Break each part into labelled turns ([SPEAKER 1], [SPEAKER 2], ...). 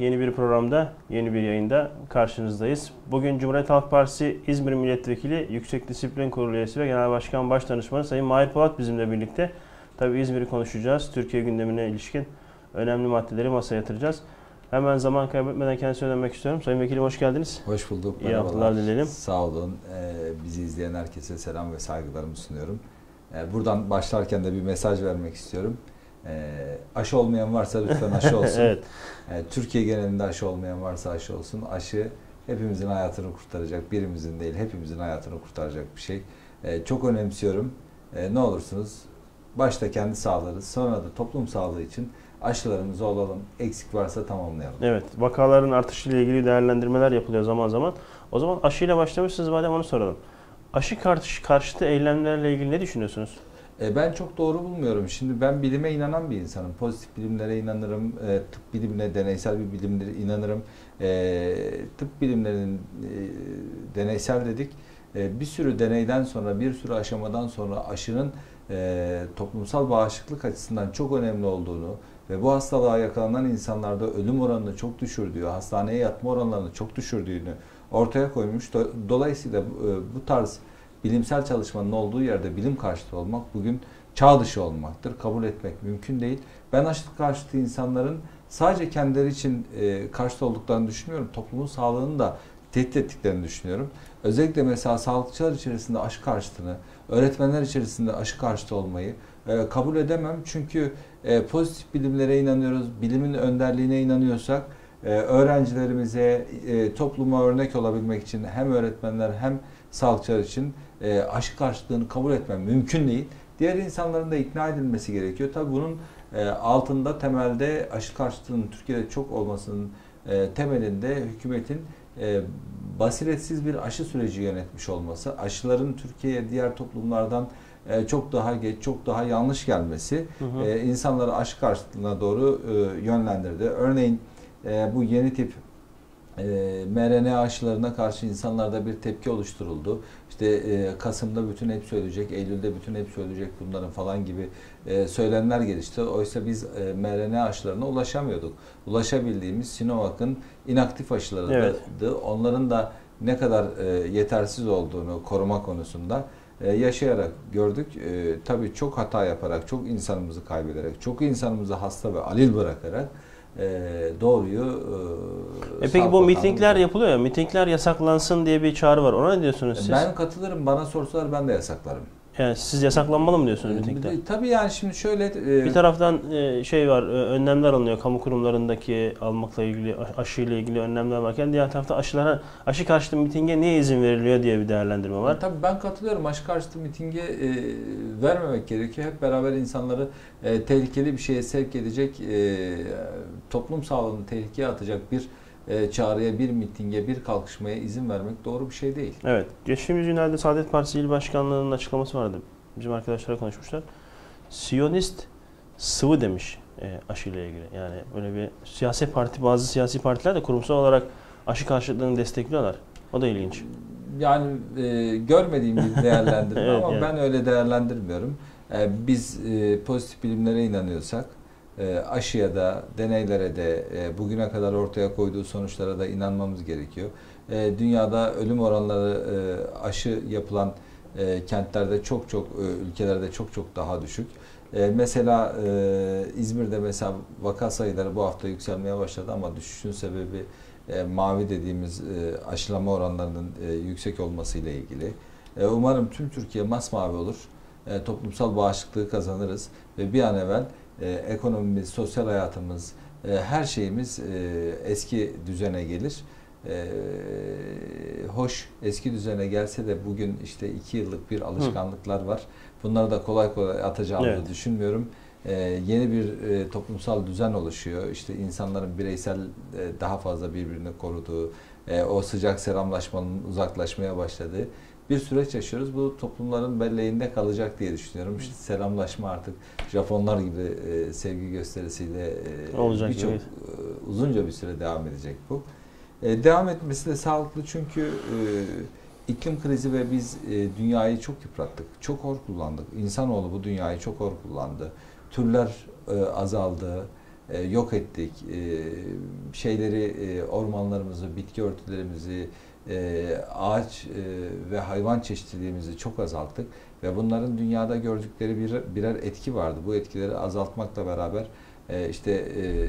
[SPEAKER 1] Yeni bir programda, yeni bir yayında karşınızdayız. Bugün Cumhuriyet Halk Partisi İzmir Milletvekili, Yüksek Disiplin Kurulu üyesi ve Genel Başkan Başdanışmanı Sayın Mahir Polat bizimle birlikte. Tabii İzmir'i konuşacağız. Türkiye gündemine ilişkin önemli maddeleri masaya yatıracağız. Hemen zaman kaybetmeden kendisine dönmek istiyorum. Sayın Vekilim hoş geldiniz.
[SPEAKER 2] Hoş bulduk.
[SPEAKER 1] İyi haftalar dilerim.
[SPEAKER 2] Sağ olun. Ee, bizi izleyen herkese selam ve saygılarımı sunuyorum. Ee, buradan başlarken de bir mesaj vermek istiyorum. Ee, aşı olmayan varsa lütfen aşı olsun.
[SPEAKER 1] evet.
[SPEAKER 2] Ee, Türkiye genelinde aşı olmayan varsa aşı olsun. Aşı hepimizin hayatını kurtaracak. Birimizin değil hepimizin hayatını kurtaracak bir şey. Ee, çok önemsiyorum. Ee, ne olursunuz başta kendi sağlığı sonra da toplum sağlığı için aşılarımızı olalım. Eksik varsa tamamlayalım.
[SPEAKER 1] Evet, vakaların artışıyla ilgili değerlendirmeler yapılıyor zaman zaman. O zaman aşıyla başlamışsınız madem onu soralım. Aşı karşı, karşıtı eylemlerle ilgili ne düşünüyorsunuz?
[SPEAKER 2] E, ben çok doğru bulmuyorum. Şimdi ben bilime inanan bir insanım. Pozitif bilimlere inanırım. E, tıp bilimine, deneysel bir bilimlere inanırım. E, tıp bilimlerinin e, deneysel dedik. E, bir sürü deneyden sonra, bir sürü aşamadan sonra aşının e, toplumsal bağışıklık açısından çok önemli olduğunu ve bu hastalığa yakalanan insanlarda ölüm oranını çok düşürdüğü, hastaneye yatma oranlarını çok düşürdüğünü ortaya koymuş. Dolayısıyla bu tarz bilimsel çalışmanın olduğu yerde bilim karşıtı olmak bugün çağ dışı olmaktır. Kabul etmek mümkün değil. Ben aşırı karşıtı insanların sadece kendileri için e, karşıt olduklarını düşünmüyorum. Toplumun sağlığını da tehdit ettiklerini düşünüyorum. Özellikle mesela sağlıkçılar içerisinde aşı karşıtını, öğretmenler içerisinde aşı karşıtı olmayı e, kabul edemem. Çünkü e, pozitif bilimlere inanıyoruz, bilimin önderliğine inanıyorsak e, öğrencilerimize, e, topluma örnek olabilmek için hem öğretmenler hem sağlıkçılar için e, aşı karşıtlığını kabul etmem mümkün değil. Diğer insanların da ikna edilmesi gerekiyor. Tabii bunun e, altında temelde aşı karşıtlığının Türkiye'de çok olmasının e, temelinde hükümetin e, basiretsiz bir aşı süreci yönetmiş olması, aşıların Türkiye'ye diğer toplumlardan e, çok daha geç, çok daha yanlış gelmesi hı hı. E, insanları aşı karşıtlığına doğru e, yönlendirdi. Örneğin e, bu yeni tip e, mRNA aşılarına karşı insanlarda bir tepki oluşturuldu. İşte e, Kasım'da bütün hep söyleyecek, Eylül'de bütün hep söyleyecek bunların falan gibi e, söylemler gelişti. Oysa biz e, mRNA aşılarına ulaşamıyorduk. Ulaşabildiğimiz Sinovac'ın inaktif aşılarıydı. Evet. Onların da ne kadar e, yetersiz olduğunu koruma konusunda e, yaşayarak gördük. E, tabii çok hata yaparak, çok insanımızı kaybederek, çok insanımızı hasta ve alil bırakarak e, doğruyu
[SPEAKER 1] e, e peki bu mitingler yapılıyor ya mitingler yasaklansın diye bir çağrı var ona ne diyorsunuz siz?
[SPEAKER 2] Ben katılırım bana sorsalar ben de yasaklarım.
[SPEAKER 1] Yani siz yasaklanmalı mı diyorsunuz mitingler?
[SPEAKER 2] Tabii yani şimdi şöyle...
[SPEAKER 1] E, bir taraftan e, şey var, e, önlemler alınıyor. Kamu kurumlarındaki almakla ilgili, aşıyla ilgili önlemler varken diğer tarafta aşılara, aşı karşıtı mitinge niye izin veriliyor diye bir değerlendirme var.
[SPEAKER 2] Yani tabii ben katılıyorum. Aşı karşıtı mitinge e, vermemek gerekiyor. Hep beraber insanları e, tehlikeli bir şeye sevk edecek, e, toplum sağlığını tehlikeye atacak bir e, çağrıya, bir mitinge, bir kalkışmaya izin vermek doğru bir şey değil.
[SPEAKER 1] Evet. Geçtiğimiz günlerde Saadet Partisi İl Başkanlığı'nın açıklaması vardı. Bizim arkadaşlara konuşmuşlar. Siyonist sıvı demiş e, aşıyla ilgili. Yani böyle bir siyasi parti, bazı siyasi partiler de kurumsal olarak aşı karşıtlığını destekliyorlar. O da ilginç.
[SPEAKER 2] Yani e, görmediğim bir değerlendirme evet, ama yani. ben öyle değerlendirmiyorum. E, biz e, pozitif bilimlere inanıyorsak aşıya da, deneylere de, e, bugüne kadar ortaya koyduğu sonuçlara da inanmamız gerekiyor. E, dünyada ölüm oranları aşı yapılan kentlerde çok çok, ülkelerde çok çok daha düşük. Mesela İzmir'de mesela vaka sayıları bu hafta yükselmeye başladı ama düşüşün sebebi mavi dediğimiz aşılama oranlarının yüksek olmasıyla ilgili. Umarım tüm Türkiye masmavi olur. Toplumsal bağışıklığı kazanırız ve bir an evvel e, ekonomimiz, sosyal hayatımız, e, her şeyimiz e, eski düzene gelir. E, hoş eski düzene gelse de bugün işte iki yıllık bir alışkanlıklar var. Bunları da kolay kolay atacağımızı evet. düşünmüyorum. E, yeni bir e, toplumsal düzen oluşuyor. İşte insanların bireysel e, daha fazla birbirini koruduğu, e, o sıcak selamlaşmanın uzaklaşmaya başladığı bir süreç yaşıyoruz. Bu toplumların belleğinde kalacak diye düşünüyorum. İşte selamlaşma artık Japonlar gibi e, sevgi gösterisiyle e, birçok e, uzunca bir süre devam edecek bu. E, devam etmesi de sağlıklı çünkü e, iklim krizi ve biz e, dünyayı çok yıprattık. Çok hor kullandık. İnsanoğlu bu dünyayı çok hor kullandı. Türler e, azaldı. e, yok ettik. E, şeyleri, e, ormanlarımızı, bitki örtülerimizi, e, ağaç e, ve hayvan çeşitliliğimizi çok azalttık ve bunların dünyada gördükleri bir, birer etki vardı. Bu etkileri azaltmakla beraber e, işte e,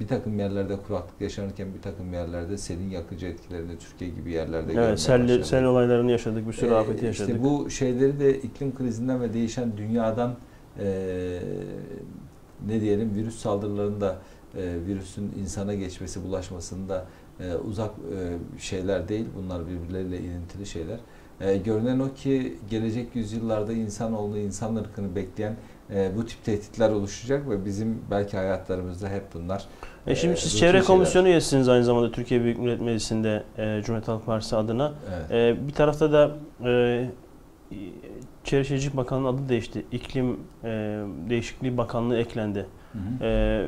[SPEAKER 2] bir takım yerlerde kuraklık yaşanırken bir takım yerlerde selin yakıcı etkilerini Türkiye gibi yerlerde
[SPEAKER 1] Evet, sel,
[SPEAKER 2] başladık.
[SPEAKER 1] sel olaylarını yaşadık, bir sürü
[SPEAKER 2] Ee,
[SPEAKER 1] afeti yaşadık.
[SPEAKER 2] İşte bu şeyleri de iklim krizinden ve değişen dünyadan e, ne diyelim virüs saldırılarında e, virüsün insana geçmesi, bulaşmasında e, uzak e, şeyler değil. Bunlar birbirleriyle ilintili şeyler. E, görünen o ki gelecek yüzyıllarda insanoğlu, insan ırkını bekleyen e, bu tip tehditler oluşacak ve bizim belki hayatlarımızda hep bunlar
[SPEAKER 1] E şimdi
[SPEAKER 2] e,
[SPEAKER 1] siz Çevre
[SPEAKER 2] şeyler.
[SPEAKER 1] Komisyonu üyesiniz aynı zamanda Türkiye Büyük Millet Meclisi'nde e, Cumhuriyet Halk Partisi adına.
[SPEAKER 2] Evet.
[SPEAKER 1] E, bir tarafta da e, Çevre Şehircilik Bakanlığı adı değişti. İklim e, Değişikliği Bakanlığı eklendi.
[SPEAKER 2] Hı hı.
[SPEAKER 1] E,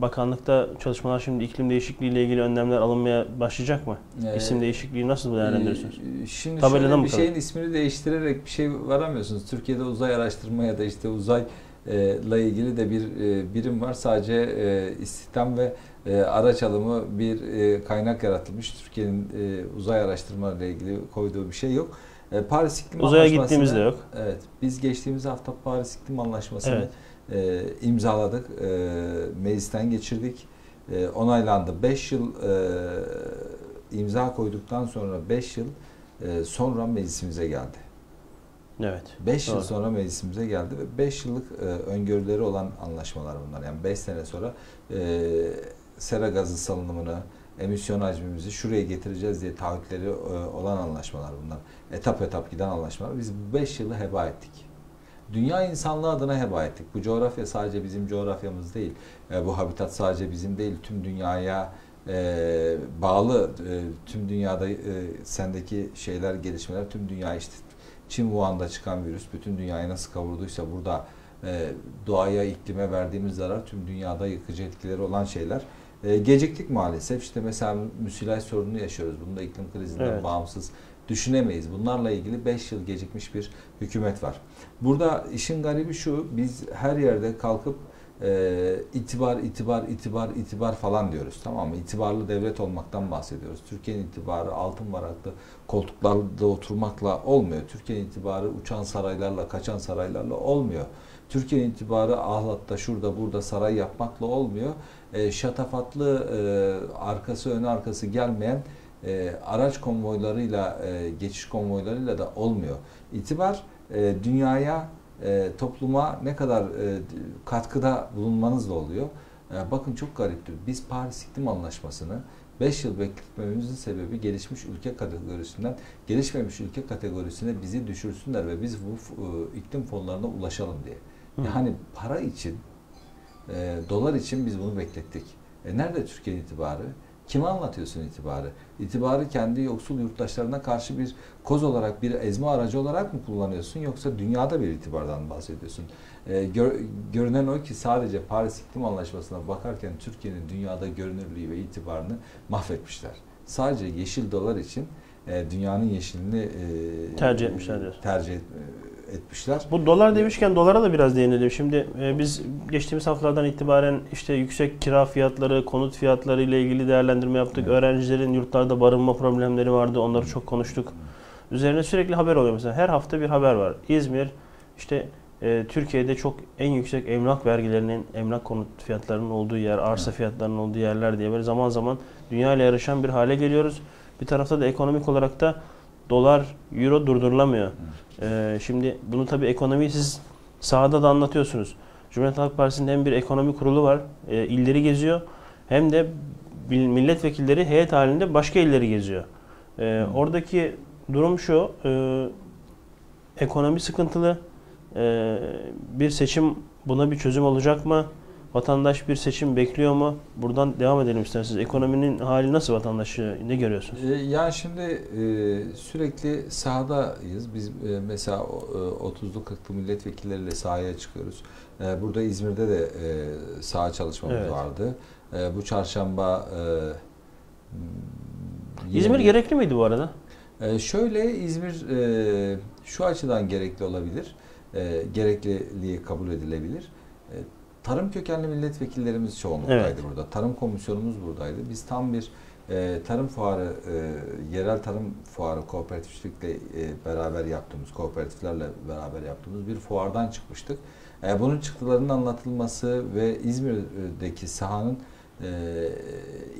[SPEAKER 1] bakanlıkta çalışmalar şimdi iklim değişikliği ile ilgili önlemler alınmaya başlayacak mı?
[SPEAKER 2] Ee,
[SPEAKER 1] İsim değişikliği nasıl değerlendiriyorsunuz?
[SPEAKER 2] Ee, Şimdi
[SPEAKER 1] Tabelada
[SPEAKER 2] şöyle bir şeyin ismini değiştirerek bir şey varamıyorsunuz. Türkiye'de uzay araştırma ya da işte uzay e, ile ilgili de bir e, birim var. Sadece e, istihdam ve e, araç alımı bir e, kaynak yaratılmış. Türkiye'nin e, uzay araştırma ile ilgili koyduğu bir şey yok. E, Paris İklim
[SPEAKER 1] Uzaya gittiğimizde yok.
[SPEAKER 2] Evet. Biz geçtiğimiz hafta Paris İklim Anlaşması'nı
[SPEAKER 1] Evet.
[SPEAKER 2] E, imzaladık. E, meclisten geçirdik. E, onaylandı. 5 yıl e, imza koyduktan sonra 5 yıl e, sonra meclisimize geldi.
[SPEAKER 1] Evet.
[SPEAKER 2] 5 yıl sonra meclisimize geldi ve 5 yıllık e, öngörüleri olan anlaşmalar bunlar. Yani 5 sene sonra e, sera gazı salınımını, emisyon hacmimizi şuraya getireceğiz diye taahhütleri e, olan anlaşmalar bunlar. Etap etap giden anlaşmalar. Biz bu 5 yılı heba ettik. Dünya insanlığı adına heba ettik. Bu coğrafya sadece bizim coğrafyamız değil. E, bu habitat sadece bizim değil. Tüm dünyaya e, bağlı. E, tüm dünyada e, sendeki şeyler, gelişmeler tüm dünya işte Çin Wuhan'da çıkan virüs bütün dünyayı nasıl kavurduysa burada e, doğaya, iklime verdiğimiz zarar tüm dünyada yıkıcı etkileri olan şeyler. E, geciktik maalesef. İşte mesela müsilaj sorununu yaşıyoruz. Bunu da iklim krizinden
[SPEAKER 1] Evet.
[SPEAKER 2] bağımsız düşünemeyiz. Bunlarla ilgili 5 yıl gecikmiş bir hükümet var. Burada işin garibi şu, biz her yerde kalkıp e, itibar, itibar, itibar, itibar falan diyoruz. Tamam mı? İtibarlı devlet olmaktan bahsediyoruz. Türkiye'nin itibarı altın varaklı koltuklarda oturmakla olmuyor. Türkiye'nin itibarı uçan saraylarla, kaçan saraylarla olmuyor. Türkiye'nin itibarı ahlatta, şurada, burada saray yapmakla olmuyor. E, şatafatlı, e, arkası öne arkası gelmeyen e, araç konvoylarıyla, e, geçiş konvoylarıyla da olmuyor. İtibar e, dünyaya, e, topluma ne kadar e, katkıda bulunmanızla oluyor. E, bakın çok gariptir. Biz Paris İklim Anlaşması'nı 5 yıl bekletmemizin sebebi gelişmiş ülke kategorisinden gelişmemiş ülke kategorisine bizi düşürsünler ve biz bu e, iklim fonlarına ulaşalım diye.
[SPEAKER 1] Hı.
[SPEAKER 2] Yani para için, e, dolar için biz bunu beklettik. E nerede Türkiye'nin itibarı? Kime anlatıyorsun itibarı? İtibarı kendi yoksul yurttaşlarına karşı bir koz olarak, bir ezme aracı olarak mı kullanıyorsun yoksa dünyada bir itibardan bahsediyorsun? E, gör, görünen o ki sadece Paris İklim Anlaşması'na bakarken Türkiye'nin dünyada görünürlüğü ve itibarını mahvetmişler. Sadece yeşil dolar için e, dünyanın yeşilini e,
[SPEAKER 1] Tercih etmişler diyorsun.
[SPEAKER 2] Tercih et- etmişler.
[SPEAKER 1] Bu dolar demişken dolara da biraz değinelim. Şimdi e, biz geçtiğimiz haftalardan itibaren işte yüksek kira fiyatları, konut fiyatları ile ilgili değerlendirme yaptık.
[SPEAKER 2] Evet.
[SPEAKER 1] Öğrencilerin yurtlarda barınma problemleri vardı. Onları çok konuştuk. Üzerine sürekli haber oluyor mesela. Her hafta bir haber var. İzmir işte e, Türkiye'de çok en yüksek emlak vergilerinin, emlak konut fiyatlarının olduğu yer, arsa
[SPEAKER 2] Evet.
[SPEAKER 1] fiyatlarının olduğu yerler diye böyle zaman zaman dünya ile yarışan bir hale geliyoruz. Bir tarafta da ekonomik olarak da dolar, euro durdurulamıyor. Ee, şimdi bunu tabii ekonomiyi siz sahada da anlatıyorsunuz. Cumhuriyet Halk Partisi'nin hem bir ekonomi kurulu var, e, illeri geziyor, hem de milletvekilleri heyet halinde başka illeri geziyor.
[SPEAKER 2] Hı.
[SPEAKER 1] oradaki durum şu, e, ekonomi sıkıntılı, e, bir seçim buna bir çözüm olacak mı? Vatandaş bir seçim bekliyor mu? Buradan devam edelim isterseniz. Ekonominin hali nasıl vatandaşı? Ne görüyorsunuz?
[SPEAKER 2] E, Yani şimdi e, sürekli sahadayız. Biz e, mesela e, 30'lu 40'lı milletvekilleriyle sahaya çıkıyoruz. E, Burada İzmir'de de e, saha çalışmamız
[SPEAKER 1] Evet.
[SPEAKER 2] vardı. E, Bu çarşamba e,
[SPEAKER 1] İzmir gerekli miydi bu arada?
[SPEAKER 2] E, Şöyle İzmir e, şu açıdan gerekli olabilir. E, Gerekliliği kabul edilebilir. Tarım kökenli milletvekillerimiz çoğunluktaydı
[SPEAKER 1] Evet.
[SPEAKER 2] burada. Tarım komisyonumuz buradaydı. Biz tam bir e, tarım fuarı, e, yerel tarım fuarı kooperatifçilikle e, beraber yaptığımız, kooperatiflerle beraber yaptığımız bir fuardan çıkmıştık. E, bunun çıktılarının anlatılması ve İzmir'deki sahanın e,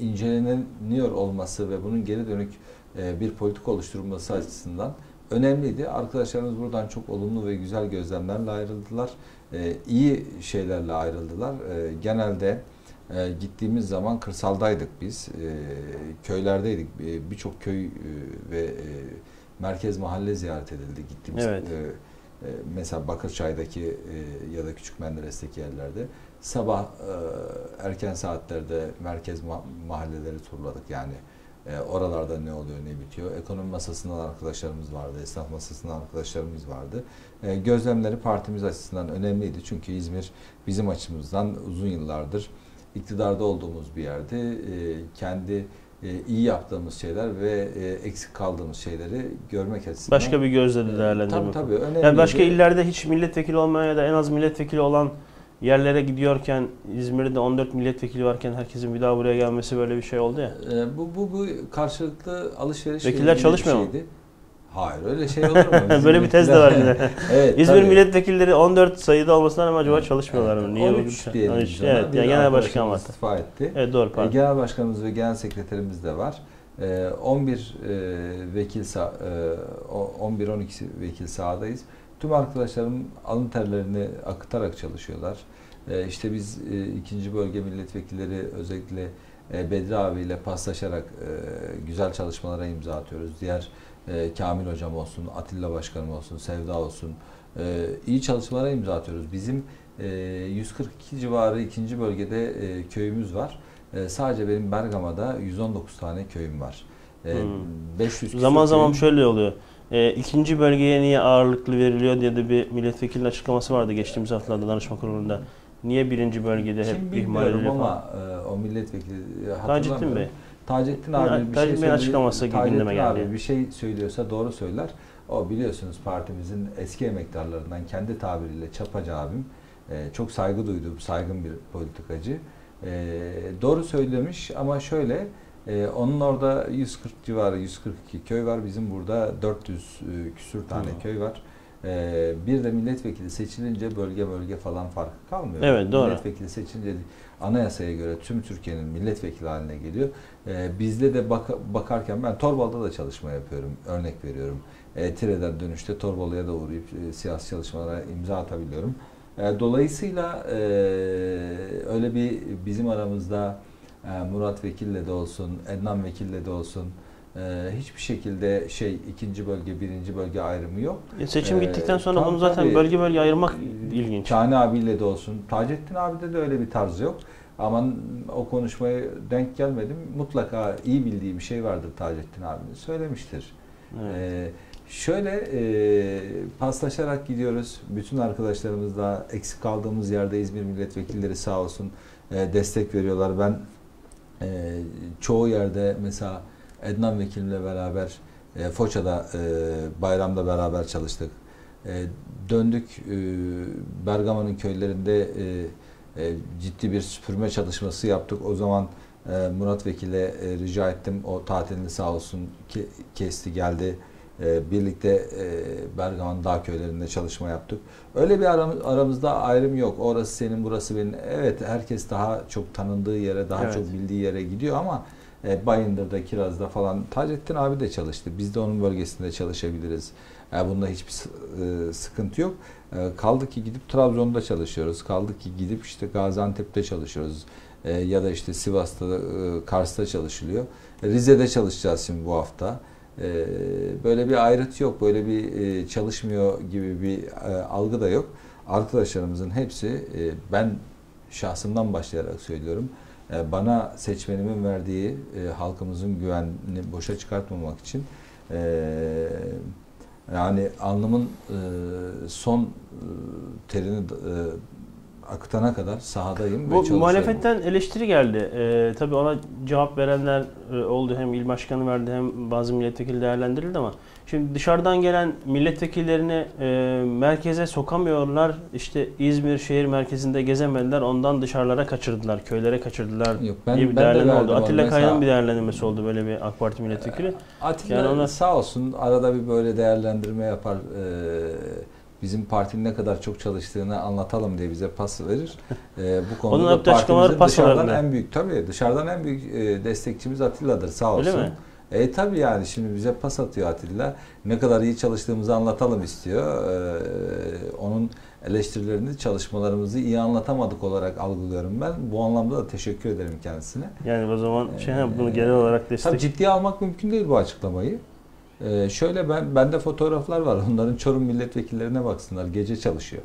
[SPEAKER 2] inceleniyor olması ve bunun geri dönük e, bir politika oluşturulması açısından önemliydi. Arkadaşlarımız buradan çok olumlu ve güzel gözlemlerle ayrıldılar. E, iyi şeylerle ayrıldılar. E, genelde e, gittiğimiz zaman kırsaldaydık biz. E, köylerdeydik. E, Birçok köy e, ve e, merkez mahalle ziyaret edildi gittiğimiz.
[SPEAKER 1] Evet.
[SPEAKER 2] E, e, mesela Bakırçay'daki e, ya da Küçük Menderes'teki yerlerde sabah e, erken saatlerde merkez ma- mahalleleri turladık yani. E, oralarda ne oluyor ne bitiyor. Ekonomi masasından arkadaşlarımız vardı, esnaf masasından arkadaşlarımız vardı. E, gözlemleri partimiz açısından önemliydi. Çünkü İzmir bizim açımızdan uzun yıllardır iktidarda olduğumuz bir yerde e, kendi e, iyi yaptığımız şeyler ve e, eksik kaldığımız şeyleri görmek açısından.
[SPEAKER 1] Başka bir gözle de
[SPEAKER 2] e,
[SPEAKER 1] değerlendirmek.
[SPEAKER 2] Tabii tabii önemli.
[SPEAKER 1] Yani başka illerde hiç milletvekili olmayan ya da en az milletvekili olan yerlere gidiyorken İzmir'de 14 milletvekili varken herkesin bir daha buraya gelmesi böyle bir şey oldu ya.
[SPEAKER 2] E, bu, bu, bu karşılıklı alışveriş
[SPEAKER 1] Vekiller çalışmıyor mu?
[SPEAKER 2] Hayır öyle şey olur mu? Bizim
[SPEAKER 1] böyle bir tez de var bir de.
[SPEAKER 2] evet,
[SPEAKER 1] İzmir
[SPEAKER 2] tabii.
[SPEAKER 1] milletvekilleri 14 sayıda olmasına rağmen acaba çalışmıyorlar mı? Niye
[SPEAKER 2] 13 diyelim
[SPEAKER 1] 13,
[SPEAKER 2] biz ona.
[SPEAKER 1] evet. Yani genel başkan var.
[SPEAKER 2] istifa etti.
[SPEAKER 1] Evet doğru
[SPEAKER 2] E,
[SPEAKER 1] pardon.
[SPEAKER 2] Genel başkanımız ve genel sekreterimiz de var. E, 11 e, vekil sah- e, o- 11-12 vekil sahadayız. Tüm arkadaşlarım alın terlerini akıtarak çalışıyorlar. E, işte biz e, ikinci bölge milletvekilleri özellikle e, Bedri abiyle paslaşarak e, güzel çalışmalara imza atıyoruz. Diğer e, Kamil hocam olsun, Atilla başkanım olsun, Sevda olsun e, iyi çalışmalara imza atıyoruz. Bizim e, 142 civarı ikinci bölgede e, köyümüz var. E, sadece benim Bergama'da 119 tane köyüm var. E,
[SPEAKER 1] Hmm.
[SPEAKER 2] 500 küsur
[SPEAKER 1] Zaman zaman
[SPEAKER 2] köyüm-
[SPEAKER 1] şöyle oluyor. E, ikinci bölgeye niye ağırlıklı veriliyor diye de bir milletvekilinin açıklaması vardı geçtiğimiz haftalarda danışma kurulunda. Niye birinci bölgede hep ihmal ediliyor
[SPEAKER 2] ama e, o milletvekili e, hatırlamıyorum.
[SPEAKER 1] Bey.
[SPEAKER 2] Taceddin
[SPEAKER 1] Ya,
[SPEAKER 2] abi bir
[SPEAKER 1] Taceddin
[SPEAKER 2] şey
[SPEAKER 1] açıklaması
[SPEAKER 2] Taceddin
[SPEAKER 1] gündeme geldi
[SPEAKER 2] abi bir şey söylüyorsa doğru söyler. O biliyorsunuz partimizin eski emektarlarından kendi tabiriyle Çapacı abim. E, çok saygı duyduğum saygın bir politikacı. E, doğru söylemiş ama şöyle e, onun orada 140 civarı 142 köy var. Bizim burada 400 e, küsür tane
[SPEAKER 1] Hı.
[SPEAKER 2] köy var. E, bir de milletvekili seçilince bölge bölge falan farkı kalmıyor.
[SPEAKER 1] Evet, doğru.
[SPEAKER 2] Milletvekili seçilince anayasaya göre tüm Türkiye'nin milletvekili haline geliyor. Ee, bizde de baka- bakarken ben Torbalı'da da çalışma yapıyorum. Örnek veriyorum. E, Tire'den dönüşte Torbalı'ya da uğrayıp e, siyasi çalışmalara imza atabiliyorum. E, dolayısıyla e, öyle bir bizim aramızda Murat Vekil'le de olsun, Ednan Vekil'le de olsun e, hiçbir şekilde şey ikinci bölge, birinci bölge ayrımı yok.
[SPEAKER 1] E, Seçim
[SPEAKER 2] Ee,
[SPEAKER 1] bittikten sonra
[SPEAKER 2] tabii,
[SPEAKER 1] bunu zaten
[SPEAKER 2] tabii.
[SPEAKER 1] bölge bölge ayırmak ilginç.
[SPEAKER 2] Kani abiyle de olsun. Taceddin abide de öyle bir tarz yok. Ama o konuşmaya denk gelmedim. Mutlaka iyi bildiği bir şey vardır Taceddin abinin. Söylemiştir.
[SPEAKER 1] Evet.
[SPEAKER 2] Ee, şöyle e, paslaşarak gidiyoruz. Bütün arkadaşlarımızla eksik kaldığımız yerde İzmir milletvekilleri sağ olsun e, destek veriyorlar. Ben e, çoğu yerde mesela Ednan vekilimle beraber e, Foça'da e, bayramda beraber çalıştık. E, döndük e, Bergama'nın köylerinde e, e, ciddi bir süpürme çalışması yaptık. O zaman e, Murat Vekil'e e, rica ettim. O tatilini sağ olsun ke- kesti geldi. E, birlikte e, Bergama'nın dağ köylerinde çalışma yaptık. Öyle bir aram- aramızda ayrım yok. Orası senin, burası benim. Evet herkes daha çok tanındığı yere, daha
[SPEAKER 1] Evet.
[SPEAKER 2] çok bildiği yere gidiyor ama e, Bayındır'da, Kiraz'da falan Taceddin abi de çalıştı. Biz de onun bölgesinde çalışabiliriz. E, bunda hiçbir e, sıkıntı yok. E, kaldı ki gidip Trabzon'da çalışıyoruz. Kaldı ki gidip işte Gaziantep'te çalışıyoruz. E, ya da işte Sivas'ta, e, Kars'ta çalışılıyor. Rize'de çalışacağız şimdi bu hafta. E, böyle bir ayrıt yok. Böyle bir e, çalışmıyor gibi bir e, algı da yok. Arkadaşlarımızın hepsi e, ben şahsımdan başlayarak söylüyorum. Bana seçmenimin verdiği halkımızın güvenini boşa çıkartmamak için yani alnımın son terini akıtana kadar sahadayım ve
[SPEAKER 1] Bu
[SPEAKER 2] çalışıyorum.
[SPEAKER 1] muhalefetten eleştiri geldi. Ee, tabii ona cevap verenler e, oldu. Hem il başkanı verdi hem bazı milletvekili değerlendirildi ama şimdi dışarıdan gelen milletvekillerini e, merkeze sokamıyorlar. İşte İzmir şehir merkezinde gezemediler. Ondan dışarılara kaçırdılar, köylere kaçırdılar
[SPEAKER 2] Yok, ben-
[SPEAKER 1] diye bir
[SPEAKER 2] ben de
[SPEAKER 1] değerlendirme
[SPEAKER 2] verdim
[SPEAKER 1] oldu. Atilla Kaya'nın bir değerlendirmesi oldu böyle bir AK Parti milletvekili.
[SPEAKER 2] Atilla
[SPEAKER 1] Yani ona-
[SPEAKER 2] sağ olsun arada bir böyle değerlendirme yapar. Ee, bizim partinin ne kadar çok çalıştığını anlatalım diye bize pas verir. Ee, bu konuda
[SPEAKER 1] Onun
[SPEAKER 2] da partimizin dışarıdan en büyük tabii dışarıdan en büyük e, destekçimiz Atilla'dır sağ olsun.
[SPEAKER 1] Öyle mi?
[SPEAKER 2] E tabii yani şimdi bize pas atıyor Atilla. Ne kadar iyi çalıştığımızı anlatalım istiyor. Ee, onun eleştirilerini, çalışmalarımızı iyi anlatamadık olarak algılıyorum ben. Bu anlamda da teşekkür ederim kendisine.
[SPEAKER 1] Yani o zaman şey
[SPEAKER 2] Ee,
[SPEAKER 1] bunu genel olarak
[SPEAKER 2] Tabii
[SPEAKER 1] destek.
[SPEAKER 2] ciddiye almak mümkün değil bu açıklamayı. Ee, şöyle ben bende fotoğraflar var. Onların Çorum milletvekillerine baksınlar. Gece çalışıyor.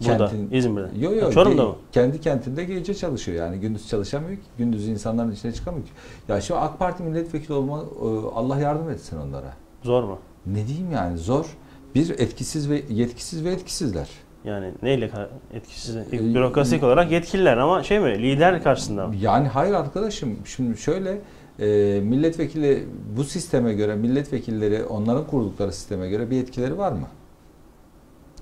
[SPEAKER 1] Burada,
[SPEAKER 2] Kentin-
[SPEAKER 1] İzmir'de.
[SPEAKER 2] Yo yo.
[SPEAKER 1] Çorum'da
[SPEAKER 2] ge-
[SPEAKER 1] mı?
[SPEAKER 2] Kendi kentinde gece çalışıyor yani. Gündüz çalışamıyor ki. Gündüz insanların içine çıkamıyor ki. Ya şu AK Parti milletvekili olma e, Allah yardım etsin onlara.
[SPEAKER 1] Zor mu?
[SPEAKER 2] Ne diyeyim yani zor. Bir etkisiz ve yetkisiz ve etkisizler.
[SPEAKER 1] Yani neyle etkisiz?
[SPEAKER 2] Ee,
[SPEAKER 1] Bürokrasik olarak yetkililer ama şey mi? Lider karşısında mı?
[SPEAKER 2] Yani hayır arkadaşım şimdi şöyle e, milletvekili bu sisteme göre milletvekilleri onların kurdukları sisteme göre bir etkileri var mı?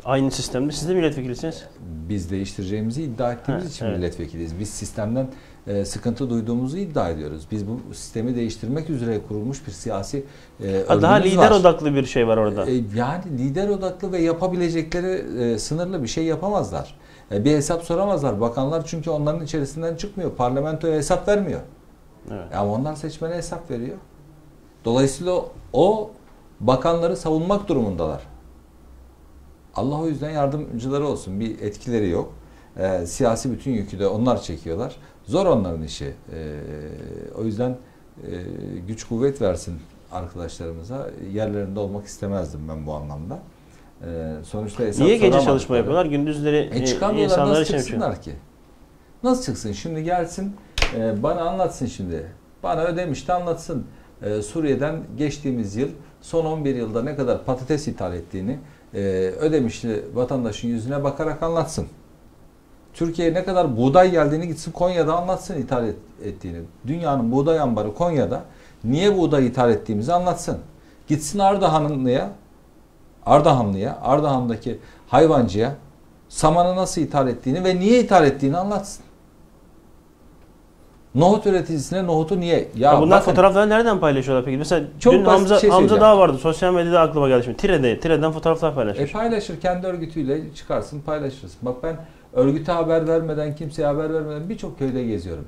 [SPEAKER 1] Aynı sistemde siz de milletvekilisiniz.
[SPEAKER 2] Biz değiştireceğimizi iddia ettiğimiz
[SPEAKER 1] Ha,
[SPEAKER 2] için
[SPEAKER 1] evet.
[SPEAKER 2] milletvekiliyiz. Biz sistemden e, sıkıntı duyduğumuzu iddia ediyoruz. Biz bu sistemi değiştirmek üzere kurulmuş bir siyasi e,
[SPEAKER 1] Ha, daha lider
[SPEAKER 2] var.
[SPEAKER 1] odaklı bir şey var orada.
[SPEAKER 2] E, yani lider odaklı ve yapabilecekleri e, sınırlı bir şey yapamazlar. E, bir hesap soramazlar. Bakanlar çünkü onların içerisinden çıkmıyor. Parlamentoya hesap vermiyor.
[SPEAKER 1] Evet.
[SPEAKER 2] Ama onlar seçmene hesap veriyor. Dolayısıyla o, bakanları savunmak durumundalar. Allah o yüzden yardımcıları olsun. Bir etkileri yok. Ee, siyasi bütün yükü de onlar çekiyorlar. Zor onların işi. Ee, o yüzden e, güç kuvvet versin arkadaşlarımıza. Yerlerinde olmak istemezdim ben bu anlamda. Ee, sonuçta hesap
[SPEAKER 1] Niye gece çalışma yapıyorlar? Gündüzleri
[SPEAKER 2] e
[SPEAKER 1] e,
[SPEAKER 2] çıkamıyorlar
[SPEAKER 1] insanlar
[SPEAKER 2] nasıl çıksınlar ki? Nasıl çıksın? Şimdi gelsin e, bana anlatsın şimdi. Bana ödemişti anlatsın. E, Suriye'den geçtiğimiz yıl son 11 yılda ne kadar patates ithal ettiğini e, ödemişli vatandaşın yüzüne bakarak anlatsın. Türkiye'ye ne kadar buğday geldiğini gitsin Konya'da anlatsın ithal et- ettiğini. Dünyanın buğday ambarı Konya'da niye buğday ithal ettiğimizi anlatsın. Gitsin Ardahanlı'ya Ardahanlı'ya, Ardahan'daki hayvancıya samanı nasıl ithal ettiğini ve niye ithal ettiğini anlatsın. Nohut üreticisine nohutu niye? Ya
[SPEAKER 1] Ya bunlar
[SPEAKER 2] bakın,
[SPEAKER 1] fotoğrafları nereden paylaşıyorlar peki? Mesela
[SPEAKER 2] Çok
[SPEAKER 1] dün Hamza,
[SPEAKER 2] şey
[SPEAKER 1] Hamza. Dağ vardı. Sosyal medyada aklıma geldi şimdi. Tire'de, Tire'den fotoğraflar
[SPEAKER 2] e,
[SPEAKER 1] paylaşmış.
[SPEAKER 2] paylaşır kendi örgütüyle çıkarsın paylaşırsın. Bak ben örgüte haber vermeden kimseye haber vermeden birçok köyde geziyorum.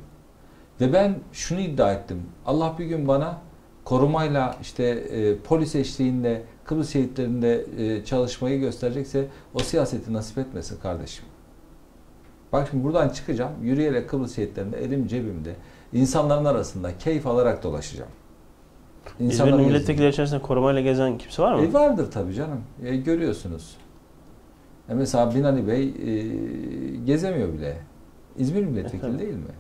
[SPEAKER 2] Ve ben şunu iddia ettim. Allah bir gün bana korumayla işte e, polis eşliğinde Kıbrıs şehitlerinde e, çalışmayı gösterecekse o siyaseti nasip etmesin kardeşim. Bak şimdi buradan çıkacağım. Yürüyerek Kıbrıs şehitlerinde elim cebimde insanların arasında keyif alarak dolaşacağım.
[SPEAKER 1] İzmir'in
[SPEAKER 2] İnsanları
[SPEAKER 1] milletvekilleri içerisinde korumayla gezen kimse var mı?
[SPEAKER 2] e vardır tabii canım. E, görüyorsunuz. E mesela Binali Bey e, gezemiyor bile. İzmir milletvekili
[SPEAKER 1] tabii.
[SPEAKER 2] değil mi?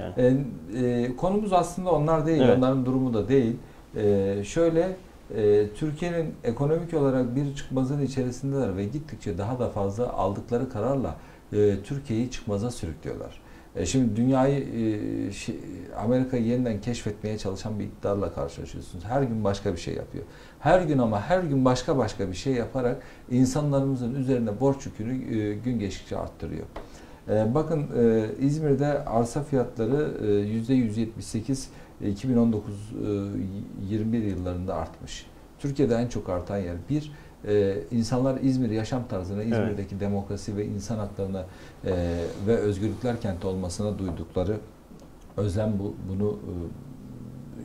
[SPEAKER 1] Yani.
[SPEAKER 2] E, e, konumuz aslında onlar değil.
[SPEAKER 1] Evet.
[SPEAKER 2] Onların durumu da değil. E, şöyle e, Türkiye'nin ekonomik olarak bir çıkmazın içerisindeler ve gittikçe daha da fazla aldıkları kararla e, Türkiye'yi çıkmaza sürüklüyorlar. E, şimdi dünyayı e, Amerika'yı yeniden keşfetmeye çalışan bir iktidarla karşılaşıyorsunuz. Her gün başka bir şey yapıyor. Her gün ama her gün başka başka bir şey yaparak insanlarımızın üzerine borç yükünü e, gün geçtikçe arttırıyor. Bakın İzmir'de arsa fiyatları e, %178 e, 2019-21 yıllarında artmış. Türkiye'de en çok artan yer. Bir, e, insanlar İzmir yaşam tarzına, İzmir'deki demokrasi ve insan haklarına e, ve özgürlükler kenti olmasına duydukları özlem bu, bunu e,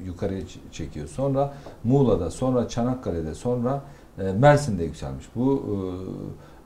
[SPEAKER 2] yukarıya çekiyor. Sonra Muğla'da, sonra Çanakkale'de, sonra e, Mersin'de yükselmiş. Bu e,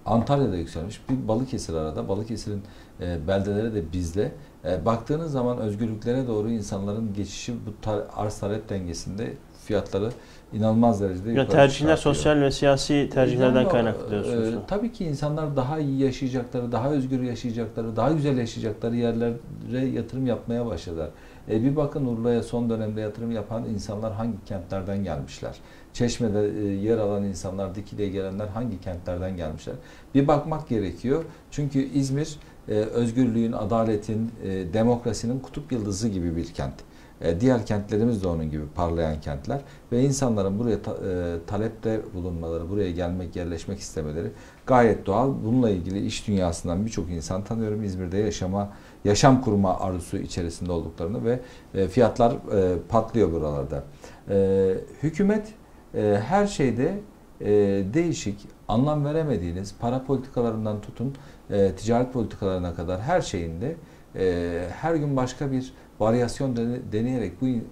[SPEAKER 2] Antalya'da yükselmiş. Bir Balıkesir arada. Balıkesir'in e, beldeleri de bizde. E, baktığınız zaman özgürlüklere doğru insanların geçişi bu tar- arz talep dengesinde fiyatları inanılmaz derecede yukarı
[SPEAKER 1] tercihler
[SPEAKER 2] çıkartıyor.
[SPEAKER 1] sosyal ve siyasi tercihlerden kaynaklı diyorsunuz.
[SPEAKER 2] e, tabii ki insanlar daha iyi yaşayacakları, daha özgür yaşayacakları, daha güzel yaşayacakları yerlere yatırım yapmaya başladılar. E bir bakın Urla'ya son dönemde yatırım yapan insanlar hangi kentlerden gelmişler? Çeşme'de e, yer alan insanlar, Dikili'ye gelenler hangi kentlerden gelmişler? Bir bakmak gerekiyor. Çünkü İzmir e, özgürlüğün, adaletin, e, demokrasinin kutup yıldızı gibi bir kent. E, diğer kentlerimiz de onun gibi parlayan kentler ve insanların buraya ta- e, talepte bulunmaları, buraya gelmek, yerleşmek istemeleri gayet doğal. Bununla ilgili iş dünyasından birçok insan tanıyorum. İzmir'de yaşama, yaşam kurma arzusu içerisinde olduklarını ve e, fiyatlar e, patlıyor buralarda. E, hükümet e, her şeyde e, değişik, anlam veremediğiniz para politikalarından tutun e, ticaret politikalarına kadar her şeyinde e, her gün başka bir varyasyon dene- deneyerek bu in-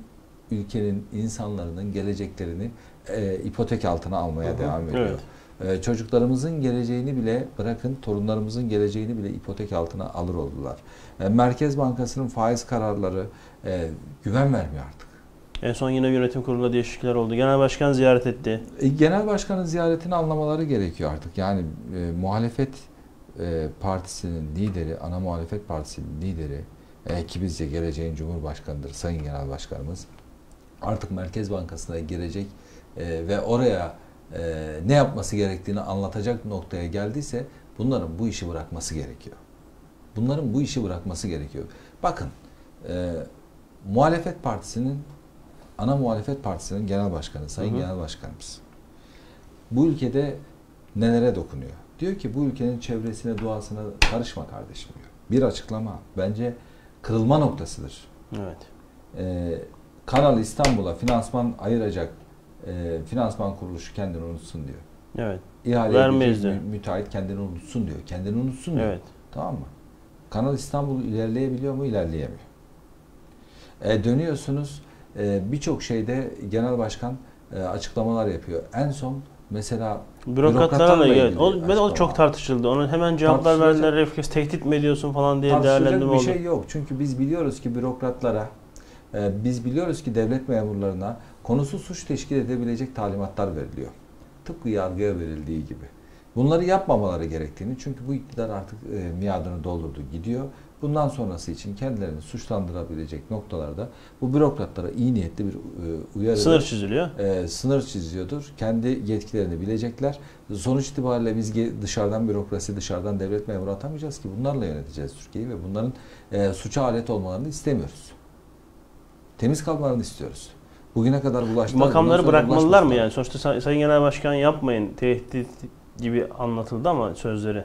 [SPEAKER 2] ülkenin insanların geleceklerini e, ipotek altına almaya
[SPEAKER 1] Hı hı,
[SPEAKER 2] devam ediyor.
[SPEAKER 1] evet.
[SPEAKER 2] E, çocuklarımızın geleceğini bile bırakın torunlarımızın geleceğini bile ipotek altına alır oldular. E, Merkez Bankası'nın faiz kararları e, güven vermiyor artık.
[SPEAKER 1] En son yine yönetim kurulunda değişiklikler oldu. Genel başkan ziyaret etti.
[SPEAKER 2] Genel başkanın ziyaretini anlamaları gerekiyor artık. Yani e, muhalefet e, partisinin lideri, ana muhalefet partisinin lideri e, ki bizce geleceğin cumhurbaşkanıdır Sayın Genel Başkanımız. Artık Merkez Bankası'na girecek e, ve oraya e, ne yapması gerektiğini anlatacak noktaya geldiyse bunların bu işi bırakması gerekiyor. Bunların bu işi bırakması gerekiyor. Bakın e, muhalefet partisinin ana muhalefet partisinin genel başkanı Sayın
[SPEAKER 1] Hı hı.
[SPEAKER 2] Genel Başkanımız bu ülkede nelere dokunuyor? Diyor ki bu ülkenin çevresine, doğasına karışma kardeşim diyor. Bir açıklama bence kırılma noktasıdır.
[SPEAKER 1] Evet.
[SPEAKER 2] Ee, Kanal İstanbul'a finansman ayıracak e, finansman kuruluşu kendini unutsun diyor.
[SPEAKER 1] Evet.
[SPEAKER 2] İhale
[SPEAKER 1] Vermeyiz diyor.
[SPEAKER 2] müteahhit kendini unutsun diyor. Kendini unutsun diyor.
[SPEAKER 1] Evet.
[SPEAKER 2] Tamam mı? Kanal İstanbul ilerleyebiliyor mu? İlerleyemiyor. E, dönüyorsunuz e, birçok şeyde genel başkan e, açıklamalar yapıyor. En son mesela
[SPEAKER 1] Bürokratlarla ilgili.
[SPEAKER 2] ilgili
[SPEAKER 1] O, ve o çok tartışıldı. Onun hemen cevaplar verdiler. Refleks tehdit mi ediyorsun falan diye değerlendirme
[SPEAKER 2] bir
[SPEAKER 1] oldu.
[SPEAKER 2] şey yok. Çünkü biz biliyoruz ki bürokratlara e, biz biliyoruz ki devlet memurlarına konusu suç teşkil edebilecek talimatlar veriliyor. Tıpkı yargıya verildiği gibi. Bunları yapmamaları gerektiğini çünkü bu iktidar artık e, miadını doldurdu gidiyor. Bundan sonrası için kendilerini suçlandırabilecek noktalarda bu bürokratlara iyi niyetli bir e, uyarı
[SPEAKER 1] Sınır çiziliyor.
[SPEAKER 2] e, sınır çiziyordur. Kendi yetkilerini bilecekler. Sonuç itibariyle biz dışarıdan bürokrasi, dışarıdan devlet memuru atamayacağız ki bunlarla yöneteceğiz Türkiye'yi ve bunların e, suça alet olmalarını istemiyoruz. Temiz kalmalarını istiyoruz. Bugüne kadar bulaştılar.
[SPEAKER 1] Makamları bırakmalılar mı yani? Sonuçta Say- Sayın Genel Başkan yapmayın tehdit gibi anlatıldı ama sözleri.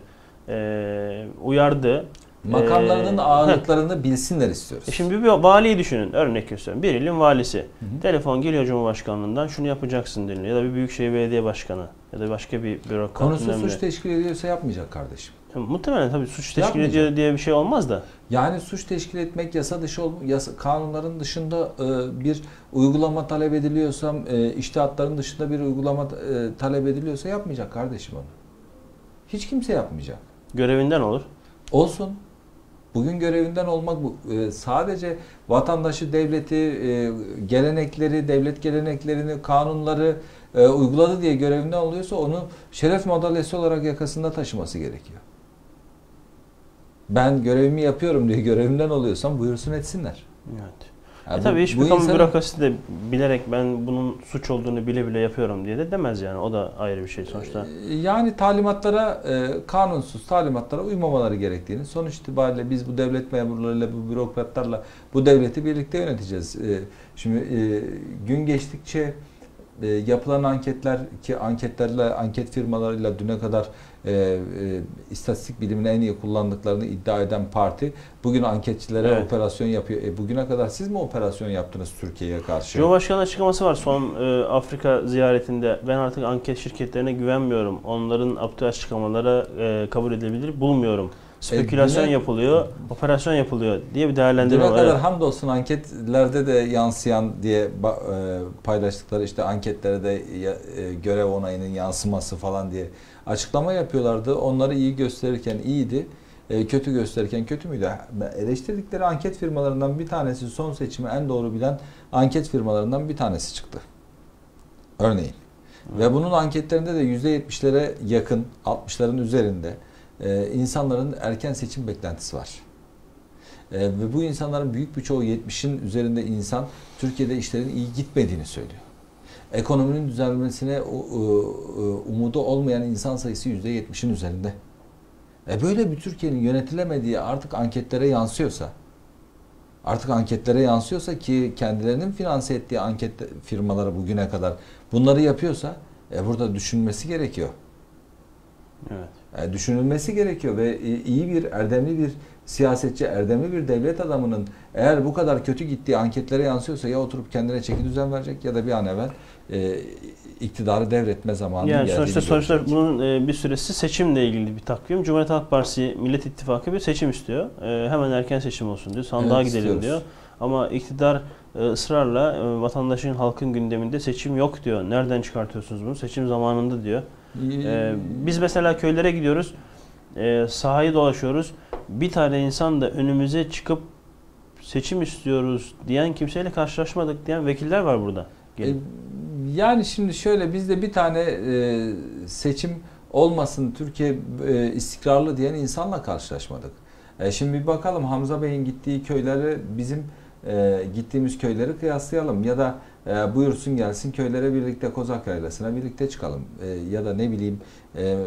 [SPEAKER 1] Ee, uyardı.
[SPEAKER 2] Makamlarının
[SPEAKER 1] Ee,
[SPEAKER 2] ağırlıklarını bilsinler istiyoruz.
[SPEAKER 1] E şimdi bir valiyi düşünün. Örnek gösteriyorum. Bir ilin valisi.
[SPEAKER 2] Hı hı.
[SPEAKER 1] Telefon geliyor Cumhurbaşkanlığından şunu yapacaksın deniliyor. Ya da bir büyükşehir belediye başkanı ya da başka bir bürokrat.
[SPEAKER 2] Konusu
[SPEAKER 1] bilmem
[SPEAKER 2] suç teşkil ediyorsa yapmayacak kardeşim.
[SPEAKER 1] Ya Muhtemelen tabii suç teşkil ediyor diye bir şey olmaz da.
[SPEAKER 2] Yani suç teşkil etmek yasa dışı ol, yasa, kanunların dışında e, bir uygulama talep ediliyorsa, e, iştihatların dışında bir uygulama e, talep ediliyorsa yapmayacak kardeşim onu. Hiç kimse yapmayacak.
[SPEAKER 1] Görevinden olur.
[SPEAKER 2] Olsun. Bugün görevinden olmak bu. E, sadece vatandaşı, devleti, e, gelenekleri, devlet geleneklerini, kanunları e, uyguladı diye görevinden oluyorsa onu şeref madalyası olarak yakasında taşıması gerekiyor. Ben görevimi yapıyorum diye görevimden oluyorsam buyursun etsinler.
[SPEAKER 1] Evet.
[SPEAKER 2] Yani
[SPEAKER 1] e tabii hiçbir
[SPEAKER 2] bu insanın-
[SPEAKER 1] bürokrasi de bilerek ben bunun suç olduğunu bile bile yapıyorum diye de demez yani. O da ayrı bir şey sonuçta.
[SPEAKER 2] Ee, Yani talimatlara, e, kanunsuz talimatlara uymamaları gerektiğini, sonuç itibariyle biz bu devlet memurlarıyla, bu bürokratlarla bu devleti birlikte yöneteceğiz. E, Şimdi e, gün geçtikçe e, yapılan anketler ki anketlerle, anket firmalarıyla düne kadar e, e, istatistik bilimini en iyi kullandıklarını iddia eden parti bugün anketçilere
[SPEAKER 1] Evet.
[SPEAKER 2] operasyon yapıyor. E, bugüne kadar siz mi operasyon yaptınız Türkiye'ye karşı?
[SPEAKER 1] Cumhurbaşkanı açıklaması var son e, Afrika ziyaretinde. Ben artık anket şirketlerine güvenmiyorum. Onların yaptığı açıklamalara e, kabul edilebilir bulmuyorum. Spekülasyon
[SPEAKER 2] düne-
[SPEAKER 1] yapılıyor, operasyon yapılıyor diye bir değerlendirme
[SPEAKER 2] Düne
[SPEAKER 1] var.
[SPEAKER 2] kadar
[SPEAKER 1] Evet.
[SPEAKER 2] hamdolsun anketlerde de yansıyan diye e, paylaştıkları işte anketlere de e, görev onayının yansıması falan diye açıklama yapıyorlardı. Onları iyi gösterirken iyiydi. e, kötü gösterirken kötü müydü? Eleştirdikleri anket firmalarından bir tanesi son seçimi en doğru bilen anket firmalarından bir tanesi çıktı. Örneğin. Ve bunun anketlerinde de %70'lere yakın, 60'ların üzerinde e, insanların erken seçim beklentisi var. E, ve bu insanların büyük bir çoğu 70'in üzerinde insan Türkiye'de işlerin iyi gitmediğini söylüyor. Ekonominin düzelmesine e, umudu olmayan insan sayısı %70'in üzerinde. E böyle bir Türkiye'nin yönetilemediği artık anketlere yansıyorsa, artık anketlere yansıyorsa ki kendilerinin finanse ettiği anket firmaları bugüne kadar bunları yapıyorsa e burada düşünmesi gerekiyor.
[SPEAKER 1] Evet.
[SPEAKER 2] E, düşünülmesi gerekiyor ve iyi bir erdemli bir siyasetçi, erdemli bir devlet adamının eğer bu kadar kötü gittiği anketlere yansıyorsa ya oturup kendine çeki düzen verecek ya da bir an evvel e, iktidarı devretme zamanı
[SPEAKER 1] yani
[SPEAKER 2] geldiğini
[SPEAKER 1] sonuçta sonuçta bunun e, bir süresi seçimle ilgili bir takvim. Cumhuriyet Halk Partisi Millet İttifakı bir seçim istiyor. E, hemen erken seçim olsun diyor. Sandığa
[SPEAKER 2] Evet,
[SPEAKER 1] gidelim
[SPEAKER 2] istiyoruz.
[SPEAKER 1] diyor. Ama iktidar ısrarla vatandaşın halkın gündeminde seçim yok diyor. Nereden çıkartıyorsunuz bunu? Seçim zamanında diyor. E, biz mesela köylere gidiyoruz. E, sahayı dolaşıyoruz. Bir tane insan da önümüze çıkıp seçim istiyoruz diyen kimseyle karşılaşmadık diyen vekiller var burada.
[SPEAKER 2] E,
[SPEAKER 1] Gelin.
[SPEAKER 2] Yani şimdi şöyle bizde bir tane e, seçim olmasın Türkiye e, istikrarlı diyen insanla karşılaşmadık. E, şimdi bir bakalım Hamza Bey'in gittiği köyleri bizim e, gittiğimiz köyleri kıyaslayalım ya da e, buyursun gelsin köylere birlikte Kozak Yaylası'na birlikte çıkalım E, ya da ne bileyim e,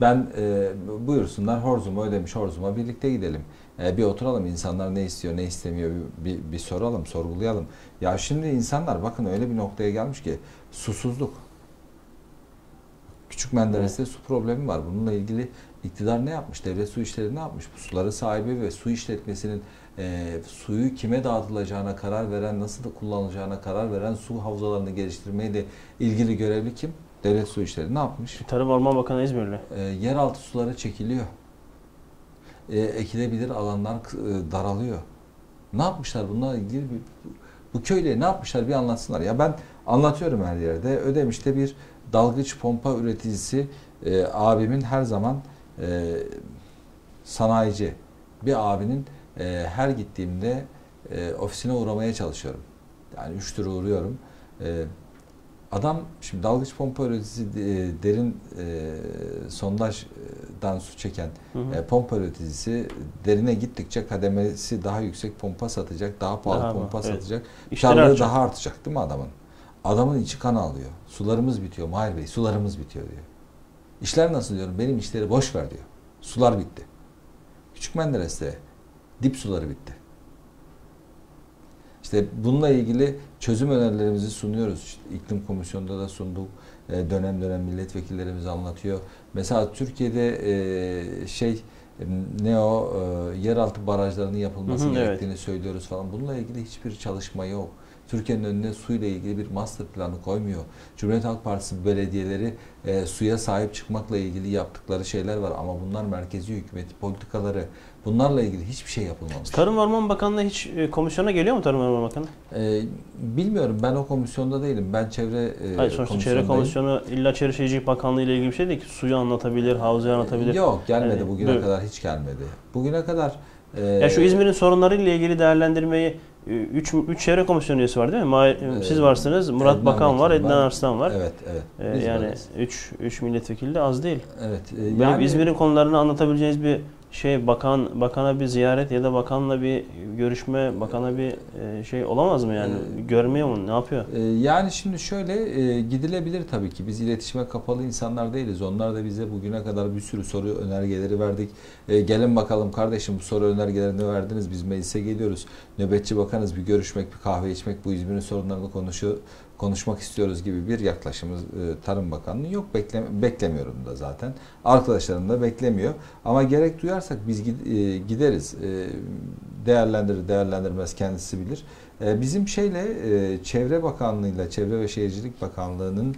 [SPEAKER 2] ben e, buyursunlar Horzum'a ödemiş Horzum'a birlikte gidelim. E, bir oturalım insanlar ne istiyor ne istemiyor bir, bir, bir soralım sorgulayalım. Ya şimdi insanlar bakın öyle bir noktaya gelmiş ki susuzluk. Küçük Menderes'te su problemi var. Bununla ilgili iktidar ne yapmış? Devlet su işleri ne yapmış? Bu suları sahibi ve su işletmesinin e, suyu kime dağıtılacağına karar veren, nasıl da kullanılacağına karar veren su havzalarını geliştirmeyle ilgili görevli kim? Devlet su işleri ne yapmış?
[SPEAKER 1] Tarım Orman Bakanı İzmirli.
[SPEAKER 2] E, yeraltı suları çekiliyor. E, ekilebilir alanlar e, daralıyor. Ne yapmışlar bunlarla ilgili bir, bu köyle ne yapmışlar bir anlatsınlar. Ya ben anlatıyorum her yerde. Ödemiş'te bir dalgıç pompa üreticisi e, abimin her zaman e, sanayici bir abinin e, her gittiğimde e, ofisine uğramaya çalışıyorum. Yani üç tur uğruyorum. E, adam şimdi dalgıç pompa üreticisi e, derin e, sondajdan su çeken
[SPEAKER 1] Hı hı.
[SPEAKER 2] e, pompa üreticisi derine gittikçe kademesi daha yüksek pompa satacak, daha pahalı
[SPEAKER 1] Daha
[SPEAKER 2] pompa
[SPEAKER 1] evet.
[SPEAKER 2] satacak. Karlılığı
[SPEAKER 1] artacak.
[SPEAKER 2] daha artacak değil mi adamın? Adamın içi kan alıyor. Sularımız bitiyor Mahir Bey, sularımız bitiyor diyor. İşler nasıl diyorum? Benim işleri boş ver diyor. Sular bitti. Küçük Menderes'te dip suları bitti. İşte bununla ilgili çözüm önerilerimizi sunuyoruz. İşte iklim komisyonunda da sunduk. E, dönem dönem milletvekillerimiz anlatıyor. Mesela Türkiye'de e, şey e, ne o e, yeraltı barajlarının yapılması
[SPEAKER 1] Hı hı, evet.
[SPEAKER 2] gerektiğini söylüyoruz falan. Bununla ilgili hiçbir çalışma yok. Türkiye'nin önüne suyla ilgili bir master planı koymuyor. Cumhuriyet Halk Partisi belediyeleri e, suya sahip çıkmakla ilgili yaptıkları şeyler var ama bunlar merkezi hükümeti politikaları bunlarla ilgili hiçbir şey yapılmamış.
[SPEAKER 1] Tarım Orman Bakanlığı hiç e, komisyona geliyor mu Tarım Orman Bakanı?
[SPEAKER 2] E, bilmiyorum ben o komisyonda değilim. Ben çevre e,
[SPEAKER 1] Hayır sonuçta Çevre. Komisyonu illa Çevre Şehircilik Bakanlığı ile ilgili bir şey değil ki. Suyu anlatabilir, havzayı anlatabilir.
[SPEAKER 2] Yok gelmedi
[SPEAKER 1] Yani
[SPEAKER 2] bugüne
[SPEAKER 1] böyle-
[SPEAKER 2] kadar hiç gelmedi. Bugüne kadar e,
[SPEAKER 1] Ya şu İzmir'in sorunları ile ilgili değerlendirmeyi 3 3 çevre komisyonu üyesi var değil mi? Ma- Siz
[SPEAKER 2] Ee,
[SPEAKER 1] varsınız, Murat
[SPEAKER 2] Ednan
[SPEAKER 1] Bakan var, Ednan. Arslan var.
[SPEAKER 2] Evet evet.
[SPEAKER 1] Ee, yani
[SPEAKER 2] varız.
[SPEAKER 1] 3 3 milletvekili de az değil.
[SPEAKER 2] Evet. e, yani-
[SPEAKER 1] İzmir'in konularını anlatabileceğiniz bir şey bakan bakana bir ziyaret ya da bakanla bir görüşme, bakana bir e, şey olamaz mı yani?
[SPEAKER 2] Ee,
[SPEAKER 1] Görmüyor mu? Ne yapıyor?
[SPEAKER 2] Ee, Yani şimdi şöyle e, gidilebilir tabii ki. Biz iletişime kapalı insanlar değiliz. Onlar da bize bugüne kadar bir sürü soru önergeleri verdik. E, gelin bakalım kardeşim bu soru önergelerini verdiniz. Biz meclise geliyoruz. Nöbetçi bakanız bir görüşmek, bir kahve içmek, bu İzmir'in sorunlarını konuşu, konuşmak istiyoruz gibi bir yaklaşımız e, Tarım Bakanlığı yok. Bekle, beklemiyorum da zaten. Arkadaşlarım da beklemiyor. Ama gerek duyarsak biz e, gideriz. E, değerlendirir değerlendirmez kendisi bilir. Bizim şeyle Çevre Bakanlığı'yla Çevre ve Şehircilik Bakanlığı'nın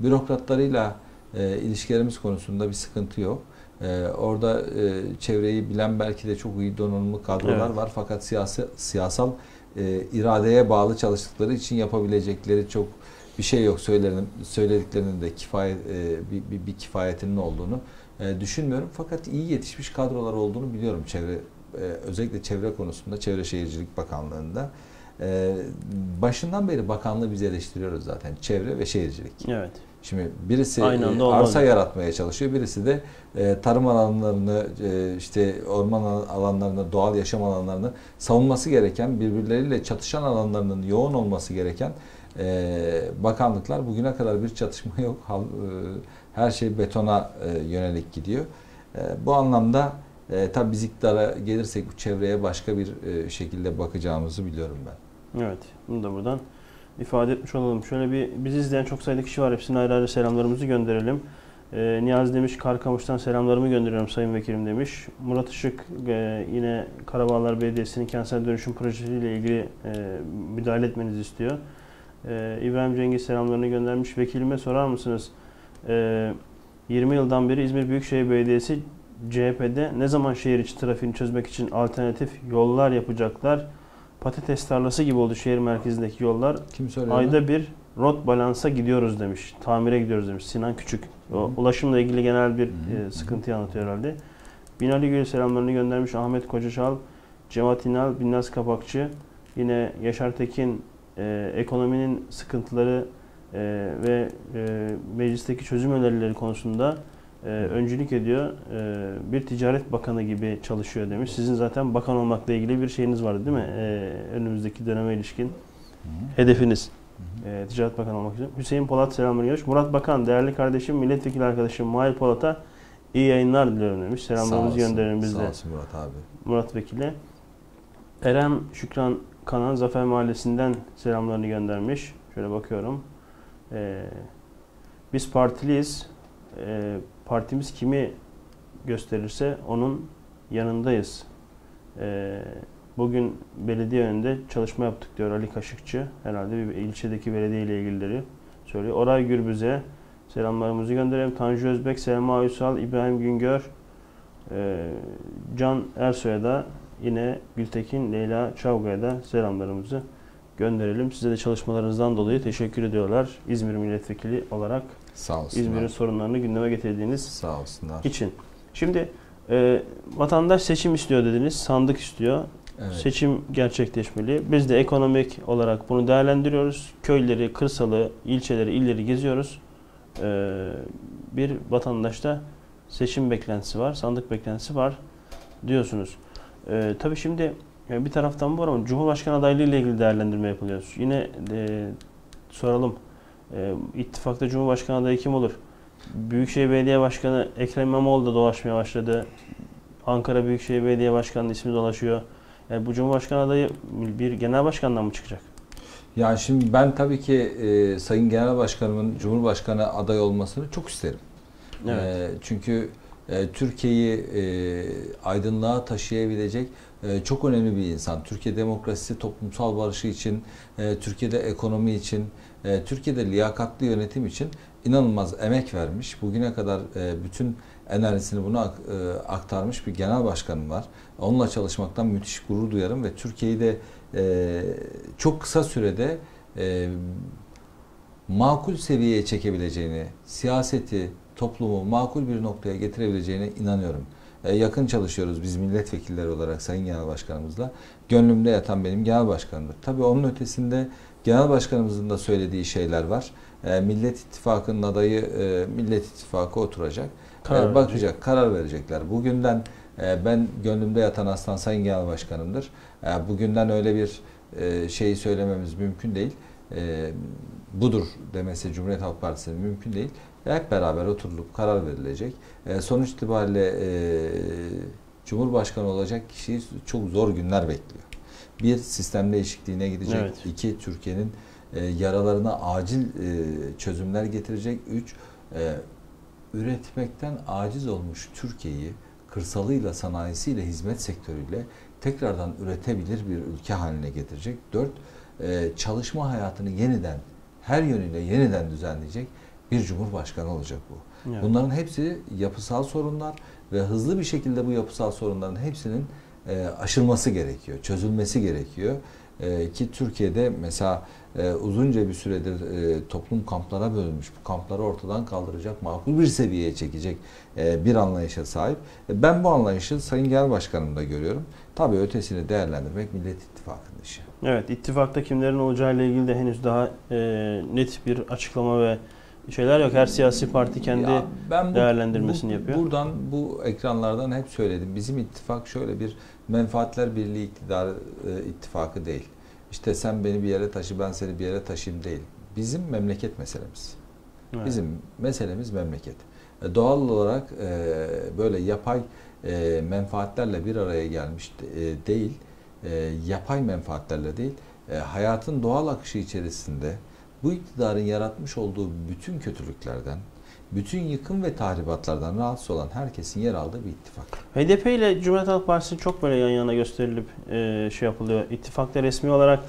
[SPEAKER 2] bürokratlarıyla ilişkilerimiz konusunda bir sıkıntı yok. E, orada e, çevreyi bilen belki de çok iyi donanımlı kadrolar
[SPEAKER 1] Evet.
[SPEAKER 2] var fakat siyasi siyasal e, iradeye bağlı çalıştıkları için yapabilecekleri çok bir şey yok. Söylerin, söylediklerinin de kifayet e, bir, bir, bir kifayetinin olduğunu e, düşünmüyorum. Fakat iyi yetişmiş kadrolar olduğunu biliyorum çevre e, özellikle çevre konusunda Çevre Şehircilik Bakanlığı'nda. e, başından beri bakanlığı biz eleştiriyoruz zaten. Çevre ve şehircilik.
[SPEAKER 1] Evet.
[SPEAKER 2] Şimdi birisi
[SPEAKER 1] Aynı
[SPEAKER 2] e, arsa yaratmaya çalışıyor, birisi de e, tarım alanlarını, e, işte orman al- alanlarını, doğal yaşam alanlarını savunması gereken, birbirleriyle çatışan alanlarının yoğun olması gereken e, bakanlıklar bugüne kadar bir çatışma yok. Hal- e, Her şey betona e, yönelik gidiyor. E, Bu anlamda e, tabii biz iktidara gelirsek bu çevreye başka bir e, şekilde bakacağımızı biliyorum ben.
[SPEAKER 1] Evet. Bunu da buradan ifade etmiş olalım. Şöyle bir bizi izleyen çok sayıda kişi var. Hepsine ayrı ayrı selamlarımızı gönderelim. Ee, Niyazi demiş Karkamış'tan selamlarımı gönderiyorum Sayın Vekilim demiş. Murat Işık e, yine Karabağlar Belediyesi'nin kentsel dönüşüm projesiyle ilgili e, müdahale etmenizi istiyor. Ee, İbrahim Cengiz selamlarını göndermiş. Vekilime sorar mısınız? Ee, 20 yıldan beri İzmir Büyükşehir Belediyesi CHP'de ne zaman şehir içi trafiğini çözmek için alternatif yollar yapacaklar? Patates tarlası gibi oldu şehir merkezindeki yollar.
[SPEAKER 2] Kim söylüyor?
[SPEAKER 1] Ayda bir rot balansa gidiyoruz demiş. Tamire gidiyoruz demiş. Sinan Küçük. O,
[SPEAKER 2] Hı.
[SPEAKER 1] ulaşımla ilgili genel bir
[SPEAKER 2] Hı
[SPEAKER 1] e, sıkıntıyı anlatıyor herhalde. Binali Gül selamlarını göndermiş. Ahmet Kocaşal, Cevat İnal, Binnaz Kapakçı. Yine Yaşar Tekin e, ekonominin sıkıntıları e, ve e, meclisteki çözüm önerileri konusunda e, öncülük ediyor. E, bir ticaret bakanı gibi çalışıyor demiş. Sizin zaten bakan olmakla ilgili bir şeyiniz vardı değil mi? E, önümüzdeki döneme ilişkin hedefiniz. E, Ticaret Bakanı olmak üzere. Hüseyin Polat gelmiş. Murat Bakan, değerli kardeşim, milletvekili arkadaşım Mahir Polat'a iyi yayınlar diliyorum demiş.
[SPEAKER 2] Sağ
[SPEAKER 1] Selamlarımızı gönderelim biz
[SPEAKER 2] Sağ
[SPEAKER 1] de
[SPEAKER 2] olsun Murat abi.
[SPEAKER 1] Murat Vekil'e. Erem Şükran Kanan Zafer Mahallesi'nden selamlarını göndermiş. Şöyle bakıyorum. E, biz partiliyiz. E, partimiz kimi gösterirse onun yanındayız. E, bugün belediye önünde çalışma yaptık diyor Ali Kaşıkçı. Herhalde bir ilçedeki belediye ile ilgilileri söylüyor. Oray Gürbüz'e selamlarımızı gönderelim. Tanju Özbek, Selma Uysal, İbrahim Güngör, e, Can Ersoy'a da yine Gültekin, Leyla Çavga'ya da selamlarımızı gönderelim. Size de çalışmalarınızdan dolayı teşekkür ediyorlar. İzmir Milletvekili olarak
[SPEAKER 2] Sağ olsunlar.
[SPEAKER 1] İzmir'in sorunlarını gündeme getirdiğiniz
[SPEAKER 2] Sağ olsunlar.
[SPEAKER 1] için. Şimdi e, vatandaş seçim istiyor dediniz, sandık istiyor.
[SPEAKER 2] Evet.
[SPEAKER 1] Seçim gerçekleşmeli. Biz de ekonomik olarak bunu değerlendiriyoruz. Köyleri, kırsalı, ilçeleri, illeri geziyoruz. Ee, bir vatandaşta seçim beklentisi var, sandık beklentisi var diyorsunuz. Ee, tabii şimdi yani bir taraftan bu var ama Cumhurbaşkanı adaylığı ile ilgili değerlendirme yapılıyor. Yine e, soralım. E, ittifakta Cumhurbaşkanı adayı kim olur? Büyükşehir Belediye Başkanı Ekrem İmamoğlu da dolaşmaya başladı. Ankara Büyükşehir Belediye Başkanı ismi dolaşıyor. Yani bu Cumhurbaşkanı adayı bir genel başkandan mı çıkacak?
[SPEAKER 2] Yani şimdi ben tabii ki e, Sayın Genel Başkanımın Cumhurbaşkanı aday olmasını çok isterim.
[SPEAKER 1] Evet.
[SPEAKER 2] E, çünkü e, Türkiye'yi e, aydınlığa taşıyabilecek e, çok önemli bir insan. Türkiye demokrasisi, toplumsal barışı için, e, Türkiye'de ekonomi için, e, Türkiye'de liyakatli yönetim için inanılmaz emek vermiş. Bugüne kadar e, bütün enerjisini buna e, aktarmış bir genel başkanım var. Onunla çalışmaktan müthiş gurur duyarım ve Türkiye'yi de çok kısa sürede makul seviyeye çekebileceğini, siyaseti, toplumu makul bir noktaya getirebileceğine inanıyorum. Yakın çalışıyoruz biz milletvekilleri olarak Sayın Genel Başkanımızla. Gönlümde yatan benim genel başkanımdır. Tabii onun ötesinde genel başkanımızın da söylediği şeyler var. E, Millet İttifakı'nın adayı e, Millet İttifakı oturacak.
[SPEAKER 1] Karar
[SPEAKER 2] E, bakacak, karar verecekler. Bugünden e, ben gönlümde yatan aslan Sayın Genel Başkanımdır. E, bugünden öyle bir e, şeyi söylememiz mümkün değil. E, budur demesi Cumhuriyet Halk Partisi'nin mümkün değil. Hep beraber oturulup karar verilecek. E, sonuç itibariyle e, Cumhurbaşkanı olacak kişiyi çok zor günler bekliyor. Bir, sistem değişikliğine gidecek.
[SPEAKER 1] Evet.
[SPEAKER 2] İki, Türkiye'nin e, yaralarına acil e, çözümler getirecek. Üç, e, üretmekten aciz olmuş Türkiye'yi kırsalıyla, sanayisiyle, hizmet sektörüyle tekrardan üretebilir bir ülke haline getirecek. Dört, e, çalışma hayatını yeniden, her yönüyle yeniden düzenleyecek bir cumhurbaşkanı olacak bu.
[SPEAKER 1] Evet.
[SPEAKER 2] Bunların hepsi yapısal sorunlar ve hızlı bir şekilde bu yapısal sorunların hepsinin e, aşılması gerekiyor, çözülmesi gerekiyor. E, ki Türkiye'de mesela e, uzunca bir süredir toplum kamplara bölünmüş. Bu kampları ortadan kaldıracak, makul bir seviyeye çekecek bir anlayışa sahip. Ben bu anlayışı Sayın Genel Başkanım'da görüyorum. Tabii ötesini değerlendirmek Millet İttifakı'nın işi.
[SPEAKER 1] Evet, ittifakta kimlerin olacağıyla ilgili de henüz daha net bir açıklama ve şeyler yok. Her siyasi parti kendi
[SPEAKER 2] Ya ben bu-
[SPEAKER 1] değerlendirmesini
[SPEAKER 2] bu-
[SPEAKER 1] yapıyor.
[SPEAKER 2] Buradan bu ekranlardan hep söyledim. Bizim ittifak şöyle bir menfaatler birliği iktidar e, ittifakı değil. İşte sen beni bir yere taşı ben seni bir yere taşıyayım değil. Bizim memleket meselemiz.
[SPEAKER 1] Evet.
[SPEAKER 2] Bizim meselemiz memleket. E, Doğal olarak e, böyle yapay e, menfaatlerle bir araya gelmiş e, değil, e, yapay menfaatlerle değil, e, hayatın doğal akışı içerisinde bu iktidarın yaratmış olduğu bütün kötülüklerden, bütün yıkım ve tahribatlardan rahatsız olan herkesin yer aldığı bir ittifak.
[SPEAKER 1] HDP ile Cumhuriyet Halk Partisi çok böyle yan yana gösterilip e, şey yapılıyor. İttifakta resmi olarak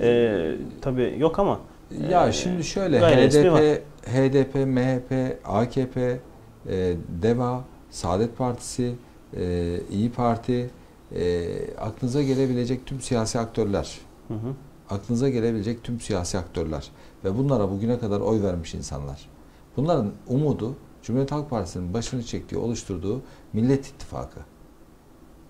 [SPEAKER 1] e, tabii yok ama
[SPEAKER 2] Ya
[SPEAKER 1] Ee,
[SPEAKER 2] şimdi şöyle HDP, HDP, MHP, AKP, e, DEVA, Saadet Partisi, e, İyi Parti, e, aklınıza gelebilecek tüm siyasi aktörler,
[SPEAKER 1] hı hı.
[SPEAKER 2] aklınıza gelebilecek tüm siyasi aktörler ve bunlara bugüne kadar oy vermiş insanlar. Bunların umudu Cumhuriyet Halk Partisi'nin başını çektiği, oluşturduğu Millet İttifakı.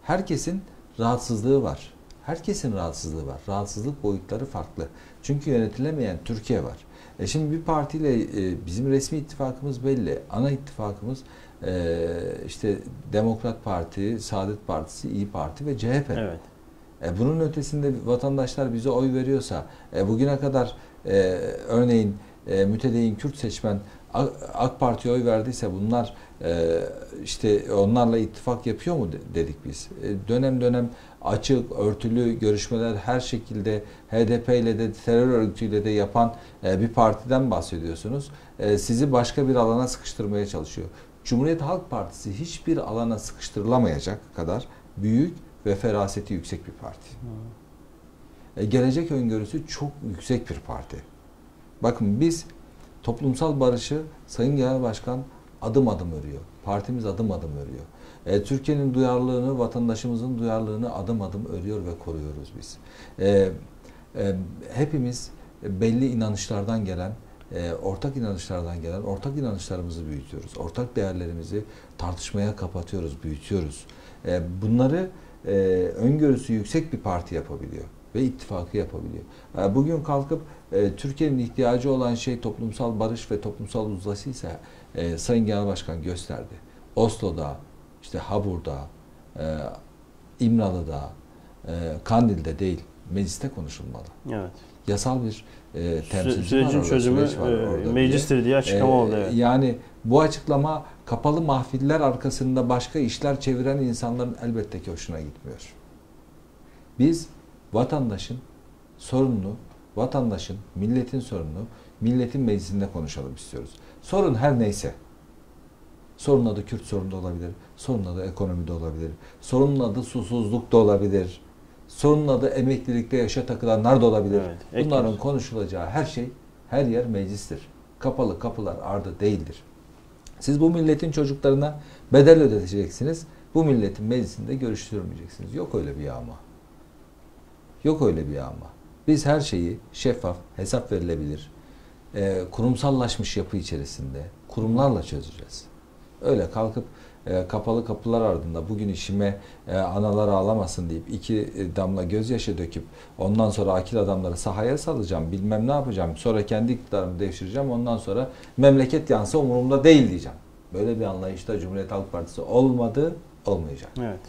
[SPEAKER 2] Herkesin rahatsızlığı var. Herkesin rahatsızlığı var. Rahatsızlık boyutları farklı. Çünkü yönetilemeyen Türkiye var. E şimdi bir partiyle e, bizim resmi ittifakımız belli. Ana ittifakımız e, işte Demokrat Parti, Saadet Partisi, İyi Parti ve CHP.
[SPEAKER 1] Evet.
[SPEAKER 2] E bunun ötesinde vatandaşlar bize oy veriyorsa, e bugüne kadar e, örneğin e, mütedeyyin Kürt seçmen AK Parti'ye oy verdiyse bunlar e, işte onlarla ittifak yapıyor mu de- dedik biz. E, dönem dönem açık, örtülü görüşmeler her şekilde HDP ile de terör örgütüyle de yapan e, bir partiden bahsediyorsunuz. E, sizi başka bir alana sıkıştırmaya çalışıyor. Cumhuriyet Halk Partisi hiçbir alana sıkıştırılamayacak kadar büyük ve feraseti yüksek bir parti. E, gelecek öngörüsü çok yüksek bir parti. Bakın biz toplumsal barışı Sayın Genel Başkan adım adım örüyor. Partimiz adım adım örüyor. E, Türkiye'nin duyarlılığını, vatandaşımızın duyarlılığını adım adım örüyor ve koruyoruz biz. E, e, hepimiz belli inanışlardan gelen, e, ortak inanışlardan gelen, ortak inanışlarımızı büyütüyoruz. Ortak değerlerimizi tartışmaya kapatıyoruz, büyütüyoruz. E, bunları e, öngörüsü yüksek bir parti yapabiliyor ve ittifakı yapabiliyor. E, bugün kalkıp e, Türkiye'nin ihtiyacı olan şey toplumsal barış ve toplumsal uzlaşı ise e, Sayın Genel Başkan gösterdi. Oslo'da, işte Habur'da, e, İmralı'da, e, Kandil'de değil, mecliste konuşulmalı.
[SPEAKER 1] Evet.
[SPEAKER 2] Yasal bir e,
[SPEAKER 1] Sü-
[SPEAKER 2] temsilci var
[SPEAKER 1] Sürecin
[SPEAKER 2] orada,
[SPEAKER 1] çözümü
[SPEAKER 2] süreç var
[SPEAKER 1] e,
[SPEAKER 2] orada diye.
[SPEAKER 1] meclistir diye açıklama
[SPEAKER 2] Ee,
[SPEAKER 1] oldu. Evet.
[SPEAKER 2] Yani bu açıklama kapalı mahfiller arkasında başka işler çeviren insanların elbette ki hoşuna gitmiyor. Biz vatandaşın sorununu, vatandaşın, milletin sorununu milletin meclisinde konuşalım istiyoruz. Sorun her neyse. Sorunun adı Kürt sorunu da olabilir. Sorunun adı ekonomi de olabilir. Sorunun adı susuzluk da olabilir. Sorunun adı emeklilikte yaşa takılanlar da olabilir.
[SPEAKER 1] Evet,
[SPEAKER 2] Bunların konuşulacağı her şey, her yer meclistir. Kapalı kapılar ardı değildir. Siz bu milletin çocuklarına bedel ödeteceksiniz. Bu milletin meclisinde görüştürmeyeceksiniz. Yok öyle bir yağma. Yok öyle bir yağma. Biz her şeyi şeffaf, hesap verilebilir, e, kurumsallaşmış yapı içerisinde kurumlarla çözeceğiz. Öyle kalkıp e, kapalı kapılar ardında bugün işime e, analar ağlamasın deyip iki e, damla gözyaşı döküp ondan sonra akil adamları sahaya salacağım bilmem ne yapacağım sonra kendi iktidarımı devşireceğim ondan sonra memleket yansa umurumda değil diyeceğim. Böyle bir anlayışta Cumhuriyet Halk Partisi olmadı olmayacak.
[SPEAKER 1] Evet.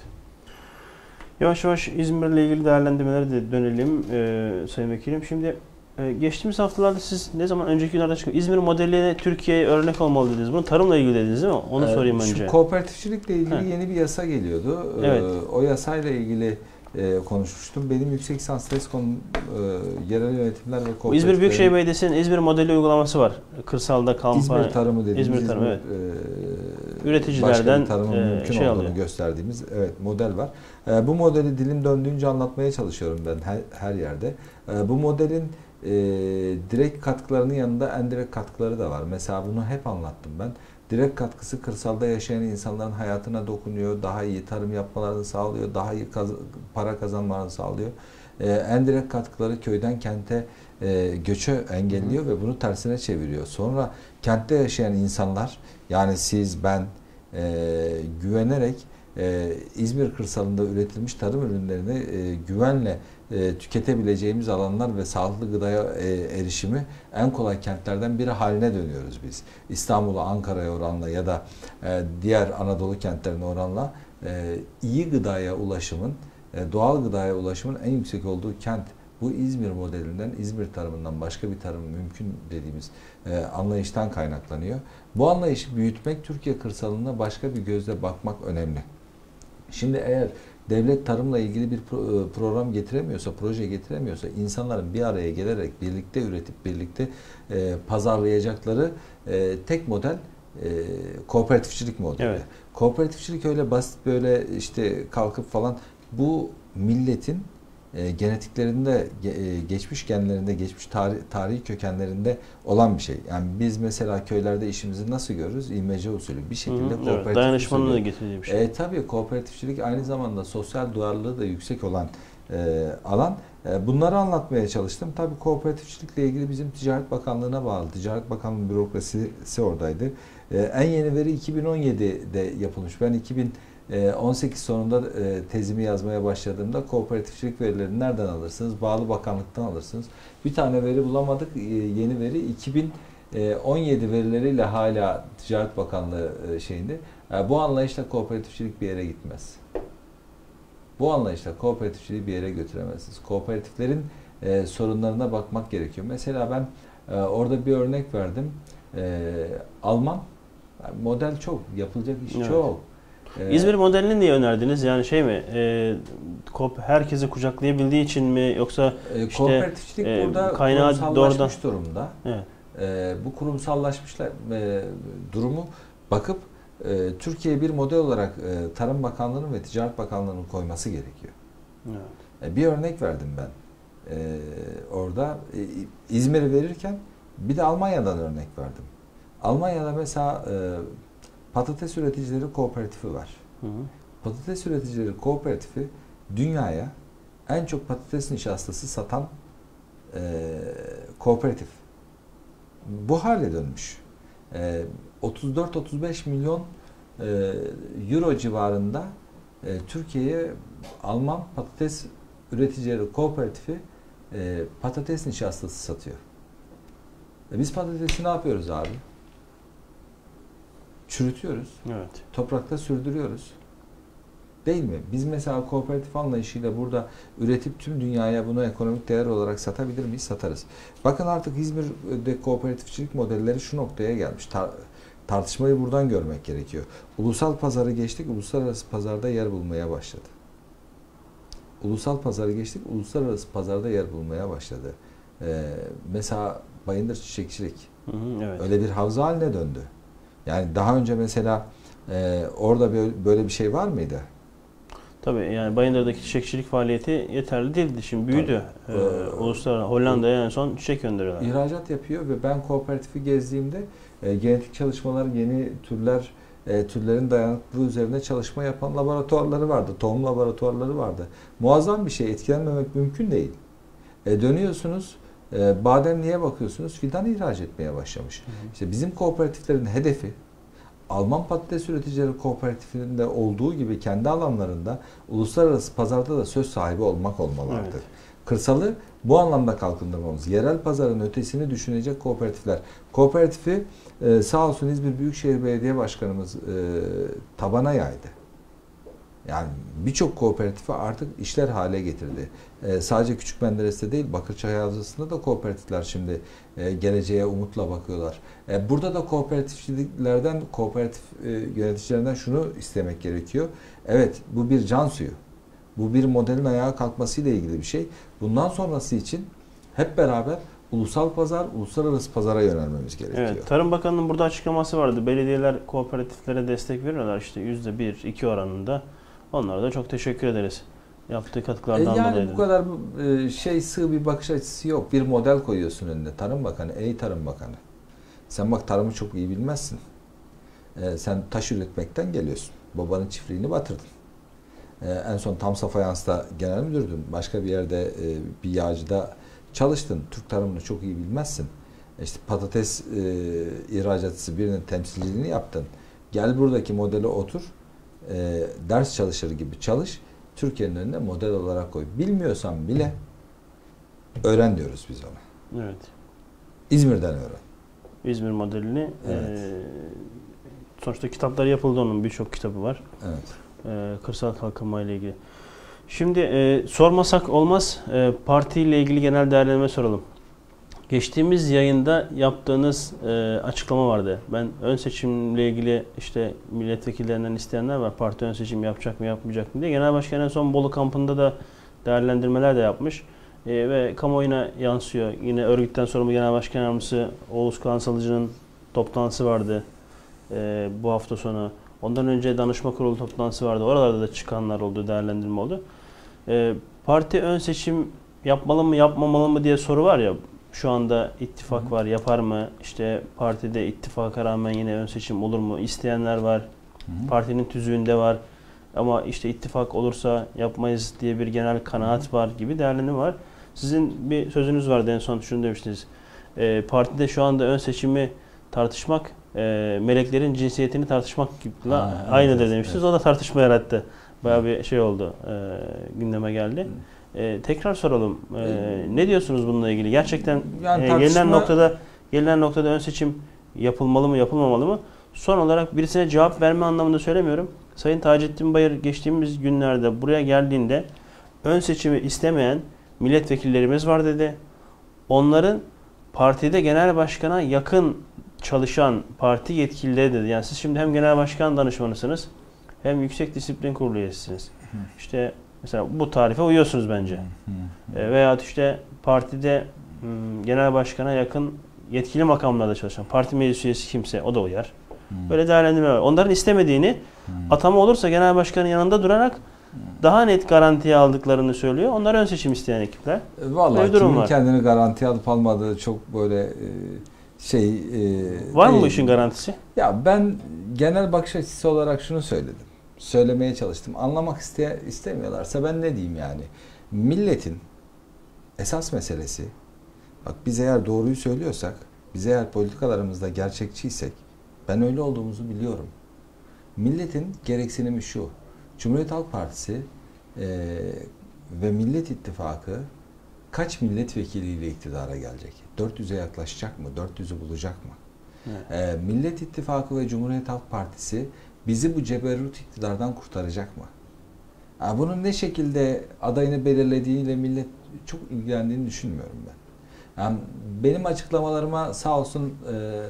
[SPEAKER 1] Yavaş yavaş İzmir'le ilgili değerlendirmelere de dönelim e, Sayın Vekilim. Şimdi e, geçtiğimiz haftalarda siz ne zaman önceki günlerde çıkıyor? İzmir modeli Türkiye'ye örnek olmalı dediniz. Bunu tarımla ilgili dediniz değil mi? Onu
[SPEAKER 2] Ee,
[SPEAKER 1] sorayım
[SPEAKER 2] şu
[SPEAKER 1] önce.
[SPEAKER 2] kooperatifçilikle ilgili
[SPEAKER 1] Heh.
[SPEAKER 2] yeni bir yasa geliyordu. Ee,
[SPEAKER 1] Evet.
[SPEAKER 2] o yasayla ilgili e, konuşmuştum. Benim yüksek lisans tez konum e, yerel yönetimler ve
[SPEAKER 1] Bu İzmir Büyükşehir Belediyesi'nin İzmir modeli uygulaması var. Kırsalda kampanya.
[SPEAKER 2] İzmir tarımı dediğimiz
[SPEAKER 1] İzmir tarımı, evet. Üreticilerden,
[SPEAKER 2] başka bir
[SPEAKER 1] e,
[SPEAKER 2] mümkün
[SPEAKER 1] şey
[SPEAKER 2] olduğunu
[SPEAKER 1] alıyor.
[SPEAKER 2] gösterdiğimiz evet model var. E, bu modeli dilim döndüğünce anlatmaya çalışıyorum ben her, her yerde. E, bu modelin e, direkt katkılarının yanında endirekt katkıları da var. Mesela bunu hep anlattım ben. Direkt katkısı kırsalda yaşayan insanların hayatına dokunuyor, daha iyi tarım yapmalarını sağlıyor, daha iyi kaz- para kazanmalarını sağlıyor. E, endirekt katkıları köyden kente e, göçü engelliyor ve bunu tersine çeviriyor. Sonra kentte yaşayan insanlar yani siz ben e, güvenerek e, İzmir kırsalında üretilmiş tarım ürünlerini e, güvenle e, tüketebileceğimiz alanlar ve sağlıklı gıdaya e, erişimi en kolay kentlerden biri haline dönüyoruz biz. İstanbul'a, Ankara'ya oranla ya da e, diğer Anadolu kentlerine oranla e, iyi gıdaya ulaşımın, e, doğal gıdaya ulaşımın en yüksek olduğu kent bu İzmir modelinden, İzmir tarımından başka bir tarım mümkün dediğimiz e, anlayıştan kaynaklanıyor. Bu anlayışı büyütmek, Türkiye kırsalına başka bir gözle bakmak önemli. Şimdi eğer devlet tarımla ilgili bir e, program getiremiyorsa, proje getiremiyorsa insanların bir araya gelerek birlikte üretip birlikte e, pazarlayacakları e, tek model e, kooperatifçilik modeli. Evet. Kooperatifçilik öyle basit böyle işte kalkıp falan bu milletin e, genetiklerinde, e, geçmiş genlerinde, geçmiş tarih, tarihi kökenlerinde olan bir şey. Yani biz mesela köylerde işimizi nasıl görürüz? İmece usulü. Bir şekilde Hı, kooperatif evet,
[SPEAKER 1] Dayanışmanın da getirdiği bir şey.
[SPEAKER 2] E, tabii kooperatifçilik aynı zamanda sosyal duyarlılığı da yüksek olan e, alan. E, bunları anlatmaya çalıştım. Tabii kooperatifçilikle ilgili bizim Ticaret Bakanlığı'na bağlı. Ticaret Bakanlığı bürokrasisi oradaydı. E, en yeni veri 2017'de yapılmış. Ben 2000 18 ee, sonunda e, tezimi yazmaya başladığımda kooperatifçilik verilerini nereden alırsınız? Bağlı bakanlıktan alırsınız. Bir tane veri bulamadık. Ee, yeni veri 2017 e, verileriyle hala Ticaret Bakanlığı e, şeyinde. Bu anlayışla kooperatifçilik bir yere gitmez. Bu anlayışla kooperatifçiliği bir yere götüremezsiniz. Kooperatiflerin sorunlarına bakmak gerekiyor. Mesela ben orada bir örnek verdim. Alman model çok, yapılacak iş evet. çok.
[SPEAKER 1] Ee, İzmir modelini niye önerdiniz? Yani şey mi? E, kop herkesi kucaklayabildiği için mi yoksa
[SPEAKER 2] e, işte kooperatifçilik e, burada kaynağı doğrudan... durumda. Evet. E, bu kurumsallaşmış e, durumu bakıp e, Türkiye bir model olarak e, Tarım Bakanlığı'nın ve Ticaret Bakanlığı'nın koyması gerekiyor. Evet. E, bir örnek verdim ben. E, orada e, İzmir'i verirken bir de Almanya'dan örnek verdim. Almanya'da mesela e, Patates Üreticileri Kooperatifi var. Hı hı. Patates Üreticileri Kooperatifi dünyaya en çok patates nişastası satan e, kooperatif. Bu hale dönmüş. E, 34-35 milyon e, euro civarında e, Türkiye'ye Alman patates üreticileri kooperatifi e, patates nişastası satıyor. E, biz patatesi ne yapıyoruz abi? Çürütüyoruz. Evet. Toprakta sürdürüyoruz. Değil mi? Biz mesela kooperatif anlayışıyla burada üretip tüm dünyaya bunu ekonomik değer olarak satabilir miyiz? Satarız. Bakın artık İzmir'de kooperatifçilik modelleri şu noktaya gelmiş. Tar tartışmayı buradan görmek gerekiyor. Ulusal pazarı geçtik, uluslararası pazarda yer bulmaya başladı. Ulusal pazarı geçtik, uluslararası pazarda yer bulmaya başladı. Ee, mesela Bayındır Çiçekçilik. Hı hı, evet. Öyle bir havza haline döndü. Yani daha önce mesela e, orada böyle bir şey var mıydı?
[SPEAKER 1] Tabii yani Bayındır'daki çiçekçilik faaliyeti yeterli değildi. Şimdi büyüdü. Ee, ee, Uluslararası Hollanda'ya en son çiçek gönderiyorlar.
[SPEAKER 2] İhracat yapıyor ve ben kooperatifi gezdiğimde e, genetik çalışmalar, yeni türler, e, türlerin dayanıklılığı üzerine çalışma yapan laboratuvarları vardı. Tohum laboratuvarları vardı. Muazzam bir şey. Etkilenmemek mümkün değil. E, dönüyorsunuz e, bademliğe bakıyorsunuz fidan ihraç etmeye başlamış. Hı hı. İşte bizim kooperatiflerin hedefi Alman patates üreticileri kooperatifinde olduğu gibi kendi alanlarında uluslararası pazarda da söz sahibi olmak olmalıdır. Evet. Kırsalı bu anlamda kalkındırmamız. Yerel pazarın ötesini düşünecek kooperatifler. Kooperatifi e, sağ olsun İzmir Büyükşehir Belediye Başkanımız e, tabana yaydı. Yani birçok kooperatifi artık işler hale getirdi. E, sadece Küçük Menderes'te değil Bakırçay Havzası'nda da kooperatifler şimdi e, geleceğe umutla bakıyorlar. E, burada da kooperatifçiliklerden, kooperatif e, yöneticilerinden şunu istemek gerekiyor. Evet bu bir can suyu. Bu bir modelin ayağa kalkmasıyla ilgili bir şey. Bundan sonrası için hep beraber ulusal pazar, uluslararası pazara yönelmemiz gerekiyor. Evet,
[SPEAKER 1] Tarım Bakanı'nın burada açıklaması vardı. Belediyeler kooperatiflere destek veriyorlar işte %1-2 oranında. Onlara da çok teşekkür ederiz. Yaptığı katkılardan
[SPEAKER 2] e yani dolayı. bu kadar e, şey sığ bir bakış açısı yok. Bir model koyuyorsun önüne. Tarım Bakanı, ey Tarım Bakanı. Sen bak tarımı çok iyi bilmezsin. E, sen taş üretmekten geliyorsun. Babanın çiftliğini batırdın. E, en son Tamsa Fayans'ta genel müdürdün. Başka bir yerde e, bir yağcıda çalıştın. Türk tarımını çok iyi bilmezsin. E işte patates e, ihracatçısı birinin temsilciliğini yaptın. Gel buradaki modele otur e, ders çalışır gibi çalış. Türkiye'nin önüne model olarak koy. Bilmiyorsan bile öğren diyoruz biz ona.
[SPEAKER 1] Evet.
[SPEAKER 2] İzmir'den öğren.
[SPEAKER 1] İzmir modelini.
[SPEAKER 2] Evet.
[SPEAKER 1] e, sonuçta kitapları yapıldı onun birçok kitabı var.
[SPEAKER 2] Evet.
[SPEAKER 1] E, kırsal kalkınma ile ilgili. Şimdi e, sormasak olmaz. E, partiyle ilgili genel değerlendirme soralım. Geçtiğimiz yayında yaptığınız e, açıklama vardı. Ben ön seçimle ilgili işte milletvekillerinden isteyenler var. Parti ön seçim yapacak mı yapmayacak mı diye. Genel Başkan en son Bolu kampında da değerlendirmeler de yapmış. E, ve kamuoyuna yansıyor. Yine örgütten sorumlu Genel Başkan Yardımcısı Oğuz Kansalıcı'nın toplantısı vardı e, bu hafta sonu. Ondan önce danışma kurulu toplantısı vardı. Oralarda da çıkanlar oldu, değerlendirme oldu. E, parti ön seçim yapmalı mı, yapmamalı mı diye soru var ya. Şu anda ittifak
[SPEAKER 2] Hı hı.
[SPEAKER 1] var, yapar mı? İşte partide ittifaka rağmen yine ön seçim olur mu? İsteyenler var.
[SPEAKER 2] Hı hı.
[SPEAKER 1] Partinin tüzüğünde var. Ama işte ittifak olursa yapmayız diye bir genel kanaat var gibi değerlendirme var. Sizin bir sözünüz vardı en son şunu demiştiniz. E, partide şu anda ön seçimi tartışmak, e, meleklerin cinsiyetini tartışmakla
[SPEAKER 2] Ha, evet,
[SPEAKER 1] aynıdır
[SPEAKER 2] evet,
[SPEAKER 1] demiştiniz.
[SPEAKER 2] evet.
[SPEAKER 1] O da tartışma yarattı. Bayağı bir şey oldu, e, gündeme geldi. E, tekrar soralım. E, ne diyorsunuz bununla ilgili? Gerçekten
[SPEAKER 2] Yani
[SPEAKER 1] e, gelinen noktada gelinen noktada ön seçim yapılmalı mı, yapılmamalı mı? Son olarak birisine cevap verme anlamında söylemiyorum. Sayın Taceddin Bayır geçtiğimiz günlerde buraya geldiğinde ön seçimi istemeyen milletvekillerimiz var dedi. Onların partide genel başkana yakın çalışan parti yetkilileri dedi. Yani siz şimdi hem genel başkan danışmanısınız hem yüksek disiplin kurulu üyesisiniz. İşte mesela bu tarife uyuyorsunuz bence.
[SPEAKER 2] Hı hı.
[SPEAKER 1] E, Veyahut işte partide hmm, genel başkana yakın yetkili makamlarda çalışan parti meclis üyesi kimse o da uyar.
[SPEAKER 2] Hı.
[SPEAKER 1] Böyle değerlendirme var. Onların istemediğini
[SPEAKER 2] Hı.
[SPEAKER 1] atama olursa genel başkanın yanında durarak daha net garantiye aldıklarını söylüyor. Onlar ön seçim isteyen ekipler.
[SPEAKER 2] E, Vallahi
[SPEAKER 1] Böyle durum
[SPEAKER 2] kimin
[SPEAKER 1] var.
[SPEAKER 2] kendini garantiye alıp almadığı çok böyle e, şey e,
[SPEAKER 1] Var mı bu işin garantisi?
[SPEAKER 2] Ya ben genel bakış açısı olarak şunu söyledim. Söylemeye çalıştım. Anlamak iste, istemiyorlarsa ben ne diyeyim yani? Milletin esas meselesi bak biz eğer doğruyu söylüyorsak, biz eğer politikalarımızda gerçekçiysek ben öyle olduğumuzu biliyorum. Milletin gereksinimi şu. Cumhuriyet Halk Partisi eee, ve Millet İttifakı kaç milletvekiliyle iktidara gelecek? 400'e yaklaşacak mı? 400'ü bulacak mı? Ee, Millet İttifakı ve Cumhuriyet Halk Partisi bizi bu ceberrut iktidardan kurtaracak mı? Ha, bunun ne şekilde adayını belirlediğiyle millet çok ilgilendiğini düşünmüyorum ben. Yani benim açıklamalarıma sağ olsun e,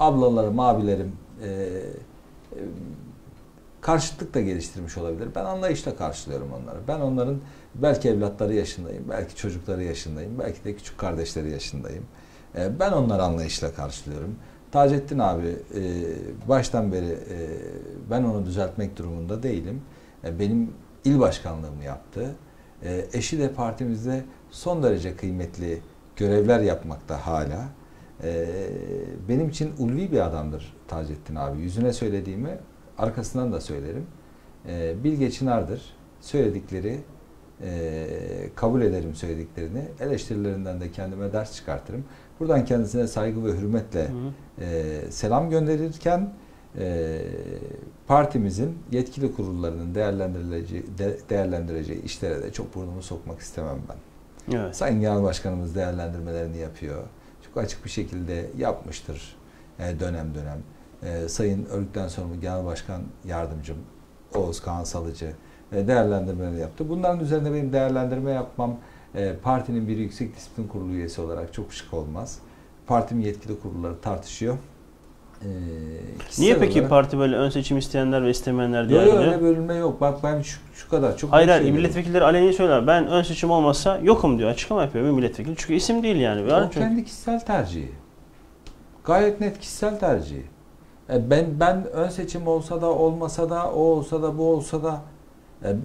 [SPEAKER 2] ablalarım, abilerim e, e, karşıtlık da geliştirmiş olabilir. Ben anlayışla karşılıyorum onları. Ben onların belki evlatları yaşındayım, belki çocukları yaşındayım, belki de küçük kardeşleri yaşındayım. E, Ben onları anlayışla karşılıyorum. Taceddin abi e, baştan beri e, ben onu düzeltmek durumunda değilim. E, Benim il başkanlığımı yaptı. E, Eşi de partimizde son derece kıymetli görevler yapmakta hala. E, Benim için ulvi bir adamdır Taceddin abi. Yüzüne söylediğimi arkasından da söylerim. E, Bilge Çınar'dır. Söyledikleri e, kabul ederim söylediklerini. Eleştirilerinden de kendime ders çıkartırım. Buradan kendisine saygı ve hürmetle
[SPEAKER 1] Hı hı.
[SPEAKER 2] e, selam gönderirken e, partimizin yetkili kurullarının değerlendirileceği, de- değerlendireceği işlere de çok burnumu sokmak istemem ben.
[SPEAKER 1] Evet.
[SPEAKER 2] Sayın Genel Başkanımız değerlendirmelerini yapıyor. Çok açık bir şekilde yapmıştır e, dönem dönem. E, Sayın Örgütten Sorumlu Genel Başkan Yardımcım Oğuz Kağan Salıcı e, değerlendirmelerini yaptı. Bunların üzerine benim değerlendirme yapmam e, partinin bir yüksek disiplin kurulu üyesi olarak çok şık olmaz. Partimin yetkili kurulları tartışıyor. E, kişisel
[SPEAKER 1] Niye peki
[SPEAKER 2] olarak-
[SPEAKER 1] parti böyle ön seçim isteyenler ve istemeyenler diye ayrılıyor?
[SPEAKER 2] öyle bölünme yok. Bak ben şu, şu kadar çok
[SPEAKER 1] Hayır hayır
[SPEAKER 2] söylüyorum.
[SPEAKER 1] milletvekilleri aleni söyler. Ben ön seçim olmazsa yokum diyor. Açıklama yapıyor bir milletvekili. Çünkü isim değil yani.
[SPEAKER 2] O
[SPEAKER 1] çünkü.
[SPEAKER 2] kendi kişisel tercihi. Gayet net kişisel tercihi. E, ben ben ön seçim olsa da olmasa da o olsa da bu olsa da e,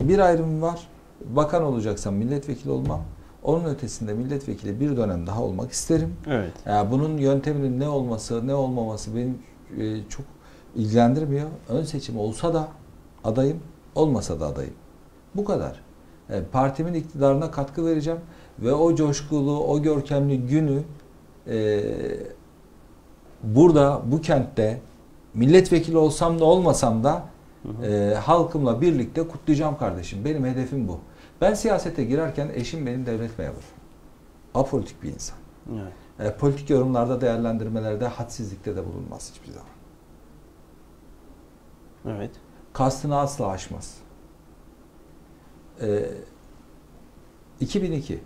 [SPEAKER 2] bir ayrım var. Bakan olacaksam milletvekili olmam. Onun ötesinde milletvekili bir dönem daha olmak isterim.
[SPEAKER 1] Evet.
[SPEAKER 2] Ya bunun yönteminin ne olması, ne olmaması beni e, çok ilgilendirmiyor. Ön seçim olsa da adayım, olmasa da adayım. Bu kadar. E, partimin iktidarına katkı vereceğim ve o coşkulu, o görkemli günü e, burada, bu kentte milletvekili olsam da olmasam da
[SPEAKER 1] hı.
[SPEAKER 2] e, halkımla birlikte kutlayacağım kardeşim. Benim hedefim bu. Ben siyasete girerken eşim benim devlet memuru. Apolitik bir insan.
[SPEAKER 1] Evet.
[SPEAKER 2] E, politik yorumlarda, değerlendirmelerde hadsizlikte de bulunmaz hiçbir zaman.
[SPEAKER 1] Evet.
[SPEAKER 2] Kastını asla aşmaz. E, 2002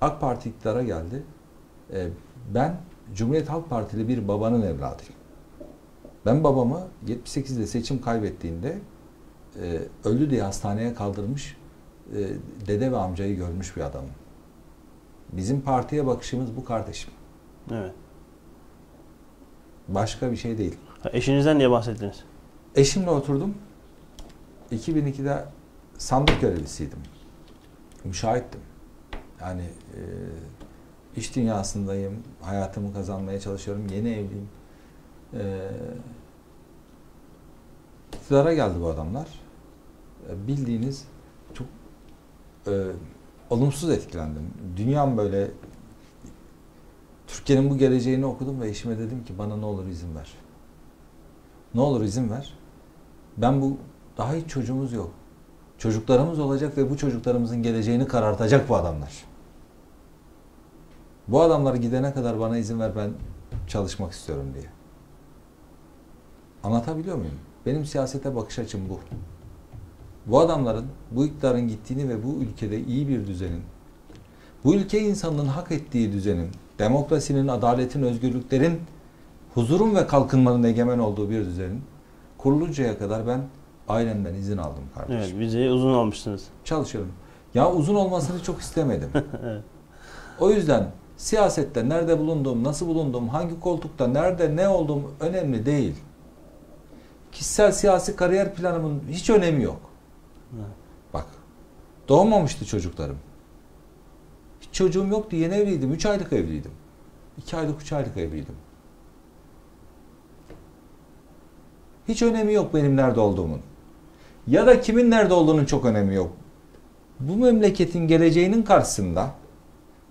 [SPEAKER 2] AK Parti iktidara geldi. E, ben Cumhuriyet Halk Partili bir babanın evladıyım. Ben babamı 78'de seçim kaybettiğinde e, öldü diye hastaneye kaldırmış e, dede ve amcayı görmüş bir adamım. Bizim partiye bakışımız bu kardeşim.
[SPEAKER 1] Evet.
[SPEAKER 2] Başka bir şey değil.
[SPEAKER 1] Ha, eşinizden niye bahsettiniz?
[SPEAKER 2] Eşimle oturdum. 2002'de sandık görevlisiydim. Müşahittim. Yani e, iş dünyasındayım. Hayatımı kazanmaya çalışıyorum. Yeni evliyim. E, iktidara geldi bu adamlar. E, bildiğiniz çok e, olumsuz etkilendim. Dünyam böyle Türkiye'nin bu geleceğini okudum ve eşime dedim ki bana ne olur izin ver. Ne olur izin ver. Ben bu daha hiç çocuğumuz yok. Çocuklarımız olacak ve bu çocuklarımızın geleceğini karartacak bu adamlar. Bu adamlar gidene kadar bana izin ver ben çalışmak istiyorum diye. Anlatabiliyor muyum? Benim siyasete bakış açım bu. Bu adamların, bu iktidarın gittiğini ve bu ülkede iyi bir düzenin, bu ülke insanının hak ettiği düzenin, demokrasinin, adaletin, özgürlüklerin, huzurun ve kalkınmanın egemen olduğu bir düzenin kuruluncaya kadar ben ailemden izin aldım kardeşim.
[SPEAKER 1] Evet. Vizeyi uzun almışsınız.
[SPEAKER 2] Çalışıyorum. Ya uzun olmasını çok istemedim.
[SPEAKER 1] evet.
[SPEAKER 2] O yüzden siyasette nerede bulunduğum, nasıl bulunduğum, hangi koltukta, nerede ne olduğum önemli değil. Kişisel siyasi kariyer planımın hiç önemi yok.
[SPEAKER 1] Evet.
[SPEAKER 2] Bak, doğmamıştı çocuklarım. Hiç çocuğum yoktu, yeni evliydim, 3 aylık evliydim. 2 aylık, 3 aylık evliydim. Hiç önemi yok benim nerede olduğumun. Ya da kimin nerede olduğunun çok önemi yok. Bu memleketin geleceğinin karşısında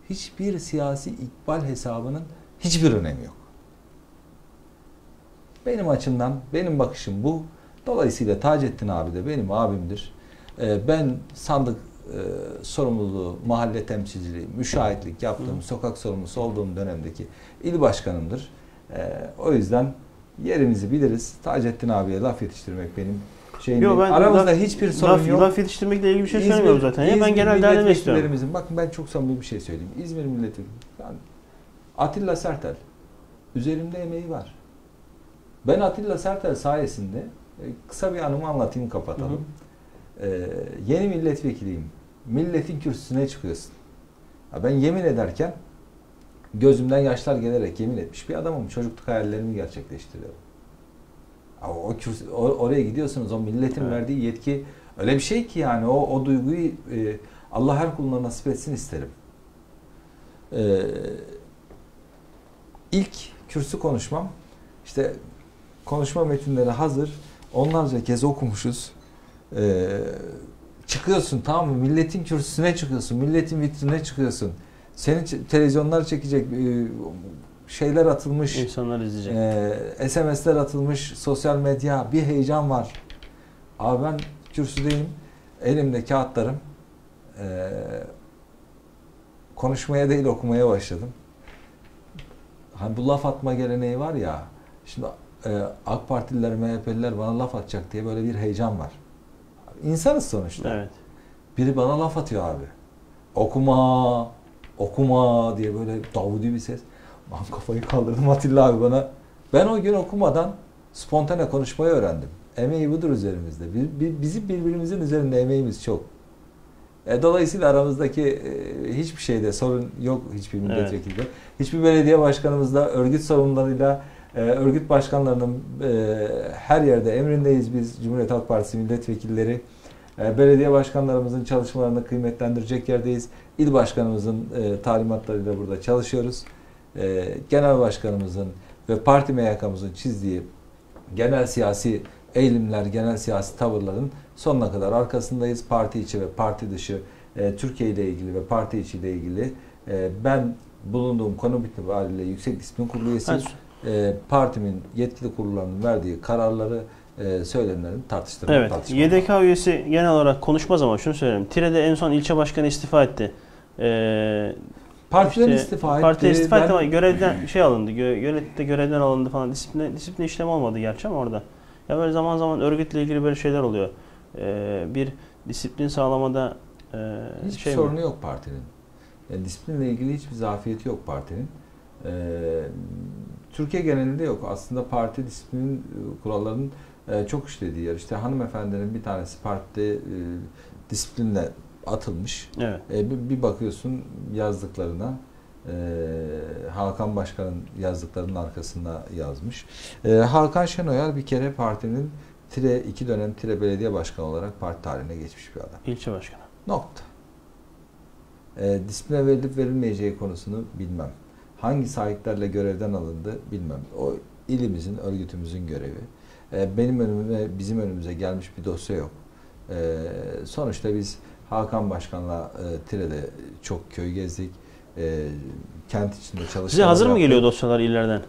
[SPEAKER 2] hiçbir siyasi ikbal hesabının hiçbir önemi yok. Benim açımdan, benim bakışım bu. Dolayısıyla Taceddin abi de benim abimdir. Ee, ben sandık e, sorumluluğu, mahalle temsilciliği, müşahitlik yaptığım,
[SPEAKER 1] Hı.
[SPEAKER 2] sokak sorumlusu olduğum dönemdeki il başkanımdır. Ee, o yüzden yerimizi biliriz. Taceddin abiye laf yetiştirmek benim şeyim.
[SPEAKER 1] Yo, ben
[SPEAKER 2] Aramızda
[SPEAKER 1] laf-
[SPEAKER 2] hiçbir sorun
[SPEAKER 1] Laf,
[SPEAKER 2] yok.
[SPEAKER 1] laf yetiştirmekle ilgili bir şey
[SPEAKER 2] İzmir-
[SPEAKER 1] söylemiyorum zaten. Ya ben
[SPEAKER 2] İzmir
[SPEAKER 1] genel değerlendirmek istiyorum.
[SPEAKER 2] Bakın ben çok samimi bir şey söyleyeyim. İzmir milletvekili. Yani Atilla Sertel. Üzerimde emeği var. Ben Atilla Sertel sayesinde e, kısa bir anımı anlatayım kapatalım. Ee, yeni milletvekiliyim. Milletin kürsüsüne çıkıyorsun. Ya ben yemin ederken gözümden yaşlar gelerek yemin etmiş bir adamım. Çocukluk hayallerimi gerçekleştiriyorum. Ya O, kürsü, o- oraya gidiyorsunuz o milletin
[SPEAKER 1] Evet.
[SPEAKER 2] verdiği yetki öyle bir şey ki yani o, o duyguyu e, Allah her kuluna nasip etsin isterim. Ee, ilk kürsü konuşmam işte konuşma metinleri hazır. Onlarca kez okumuşuz. Ee, çıkıyorsun tamam mı? Milletin kürsüsüne çıkıyorsun. Milletin vitrine çıkıyorsun. Seni televizyonlar çekecek e, şeyler atılmış.
[SPEAKER 1] İnsanlar izleyecek.
[SPEAKER 2] Ee, SMS'ler atılmış, sosyal medya, bir heyecan var. Abi ben kürsüdeyim, elimde kağıtlarım. Ee, konuşmaya değil okumaya başladım. Hani bu laf atma geleneği var ya, şimdi e, AK Partililer, MHP'liler bana laf atacak diye böyle bir heyecan var. İnsanız sonuçta.
[SPEAKER 1] Evet.
[SPEAKER 2] Biri bana laf atıyor abi. Okuma, okuma diye böyle davudi bir ses. Ben kafayı kaldırdım Atilla abi bana. Ben o gün okumadan spontane konuşmayı öğrendim. Emeği budur üzerimizde. Bi- bi- Bizim birbirimizin üzerinde emeğimiz çok. E, dolayısıyla aramızdaki e, hiçbir şeyde sorun yok hiçbir milletvekilde. Hiçbir belediye başkanımızda örgüt sorumlularıyla e, örgüt başkanlarının e, her yerde emrindeyiz biz Cumhuriyet Halk Partisi milletvekilleri. E, belediye başkanlarımızın çalışmalarını kıymetlendirecek yerdeyiz. İl başkanımızın e, talimatlarıyla burada çalışıyoruz. Genel başkanımızın ve parti MYK'mızın çizdiği genel siyasi eğilimler, genel siyasi tavırların sonuna kadar arkasındayız. Parti içi ve parti dışı Türkiye ile ilgili ve parti içi ile ilgili ben bulunduğum konum itibariyle Yüksek Disiplin Kurulu üyesiyim. E, partimin yetkili kurullarının verdiği kararları e, söylemlerini tartıştırmak
[SPEAKER 1] Evet. YDK üyesi genel olarak konuşmaz ama şunu söyleyeyim. Tire'de en son ilçe başkanı istifa etti. Ee,
[SPEAKER 2] Partiden
[SPEAKER 1] işte
[SPEAKER 2] istifa etti.
[SPEAKER 1] Partiden istifa etti ama görevden şey alındı. Gö yönetimde görevden alındı falan. Disipline, disipline işlem olmadı gerçi ama orada. Ya böyle zaman zaman örgütle ilgili böyle şeyler oluyor. Ee, bir disiplin sağlamada e,
[SPEAKER 2] Hiçbir
[SPEAKER 1] şey mi?
[SPEAKER 2] sorunu yok partinin. Yani disiplinle ilgili hiçbir zafiyeti yok partinin. Ee, Türkiye genelinde yok. Aslında parti disiplin e, kurallarının e, çok işlediği yer. İşte hanımefendinin bir tanesi partide e, disiplinle atılmış.
[SPEAKER 1] Evet.
[SPEAKER 2] Bir, bir bakıyorsun yazdıklarına e, Hakan Başkan'ın yazdıklarının arkasında yazmış. E, Hakan Şenoyer bir kere partinin tire iki dönem tire belediye başkanı olarak parti tarihine geçmiş bir adam.
[SPEAKER 1] İlçe başkanı.
[SPEAKER 2] Nokta. E, disipline verilip verilmeyeceği konusunu bilmem. Hangi sahiplerle görevden alındı bilmem. O ilimizin, örgütümüzün görevi. E, benim önüme, bizim önümüze gelmiş bir dosya yok. E, sonuçta biz Hakan Başkan'la e, Tire'de çok köy gezdik. E, kent içinde çalışmalar
[SPEAKER 1] Size hazır mı geliyor dosyalar illerden?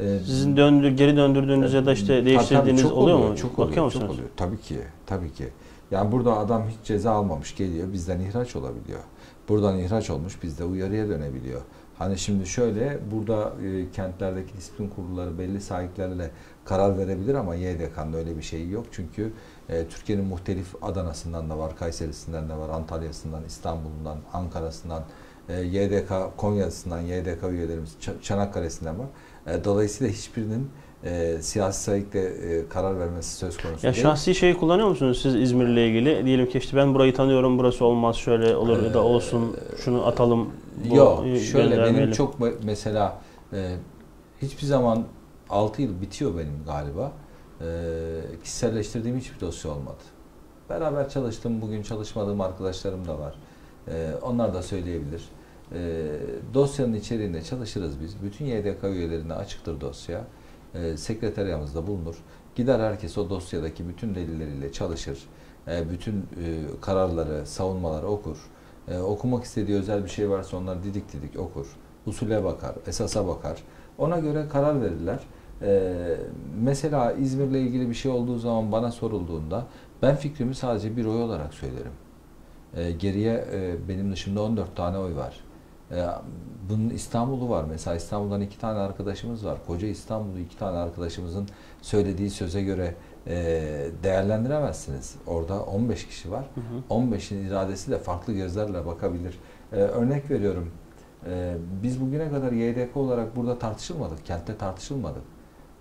[SPEAKER 2] E,
[SPEAKER 1] Sizin döndür, geri döndürdüğünüz ya da işte değiştirdiğiniz
[SPEAKER 2] tabii, çok
[SPEAKER 1] oluyor mu?
[SPEAKER 2] Çok
[SPEAKER 1] Bakıyor
[SPEAKER 2] oluyor,
[SPEAKER 1] musunuz?
[SPEAKER 2] Çok oluyor. Tabii ki. Tabii ki. Yani burada adam hiç ceza almamış geliyor bizden ihraç olabiliyor. Buradan ihraç olmuş bizde uyarıya dönebiliyor. Hani şimdi şöyle burada e, kentlerdeki disiplin kurulları belli sahiplerle karar verebilir ama YDK'nın öyle bir şeyi yok. Çünkü e, Türkiye'nin muhtelif Adana'sından da var, Kayseri'sinden de var, Antalya'sından, İstanbul'undan, Ankara'sından, e, YDK Konya'sından, YDK üyelerimiz Çanakkale'sinden var. E, dolayısıyla hiçbirinin e, siyasi sayıkla e, karar vermesi söz konusu
[SPEAKER 1] Ya
[SPEAKER 2] değil.
[SPEAKER 1] şahsi şeyi kullanıyor musunuz siz İzmir'le ilgili? Diyelim ki işte ben burayı tanıyorum, burası olmaz, şöyle olur ya da olsun, şunu atalım, bu
[SPEAKER 2] Yok, şöyle benim çok me- mesela e, hiçbir zaman 6 yıl bitiyor benim galiba. E, kişiselleştirdiğim hiçbir dosya olmadı. Beraber çalıştım, bugün çalışmadığım arkadaşlarım da var. E, onlar da söyleyebilir. E, dosyanın içeriğinde çalışırız biz. Bütün YDK üyelerine açıktır dosya. E, sekreteryamızda bulunur. Gider herkes o dosyadaki bütün delilleriyle çalışır. E, bütün e, kararları, savunmaları okur. E, okumak istediği özel bir şey varsa onlar didik didik okur. Usule bakar, esasa bakar. Ona göre karar verirler. E, mesela İzmir'le ilgili bir şey olduğu zaman bana sorulduğunda ben fikrimi sadece bir oy olarak söylerim. E, geriye e, benim dışımda 14 tane oy var. E, bunun İstanbul'u var. Mesela İstanbul'dan iki tane arkadaşımız var. Koca İstanbul'u iki tane arkadaşımızın söylediği söze göre e, değerlendiremezsiniz. Orada 15 kişi var.
[SPEAKER 1] Hı hı.
[SPEAKER 2] 15'in iradesi de farklı gözlerle bakabilir. Ee, örnek veriyorum. Ee, biz bugüne kadar YDK olarak burada tartışılmadık. Kentte tartışılmadık.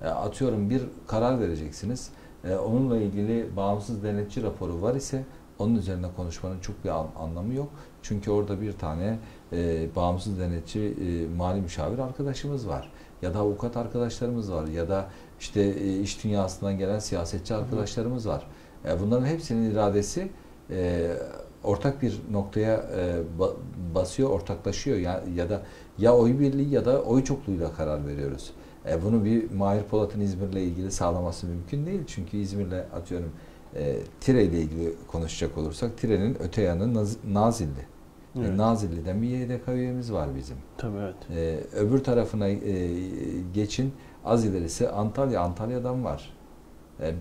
[SPEAKER 2] Ee, atıyorum bir karar vereceksiniz. Ee, onunla ilgili bağımsız denetçi raporu var ise onun üzerine konuşmanın çok bir an- anlamı yok. Çünkü orada bir tane e, bağımsız denetçi e, mali müşavir arkadaşımız var. Ya da avukat arkadaşlarımız var. Ya da işte e, iş dünyasından gelen siyasetçi arkadaşlarımız var. E, bunların hepsinin iradesi e, ortak bir noktaya e, ba- basıyor, ortaklaşıyor ya, ya da ya oy birliği ya da oy çokluğuyla karar veriyoruz. E, bunu bir Mahir Polat'ın İzmir'le ilgili sağlaması mümkün değil. Çünkü İzmir'le atıyorum e, Tire ile ilgili konuşacak olursak Tire'nin öte yanı Naz- Nazilli.
[SPEAKER 1] Evet.
[SPEAKER 2] Nazilli'den bir YDK üyemiz var bizim.
[SPEAKER 1] Tabii evet.
[SPEAKER 2] Ee, öbür tarafına e, geçin az ilerisi Antalya. Antalya'dan var. Ee,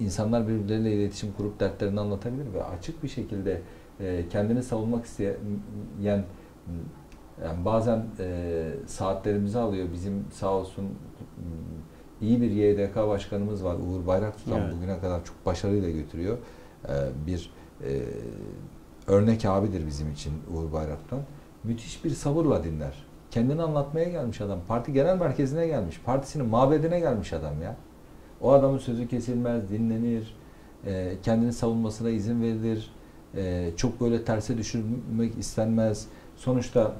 [SPEAKER 2] insanlar birbirleriyle iletişim kurup dertlerini anlatabilir ve açık bir şekilde e, kendini savunmak isteyen yani bazen e, saatlerimizi alıyor. Bizim sağ olsun m, iyi bir YDK başkanımız var. Uğur Bayraktutan
[SPEAKER 1] Evet.
[SPEAKER 2] bugüne kadar çok başarıyla götürüyor. Ee, bir e, örnek abidir bizim için Uğur Bayraktutan müthiş bir sabırla dinler. Kendini anlatmaya gelmiş adam. Parti genel merkezine gelmiş. Partisinin mabedine gelmiş adam ya. O adamın sözü kesilmez, dinlenir. e, kendini savunmasına izin verilir. e, çok böyle terse düşürmek istenmez. Sonuçta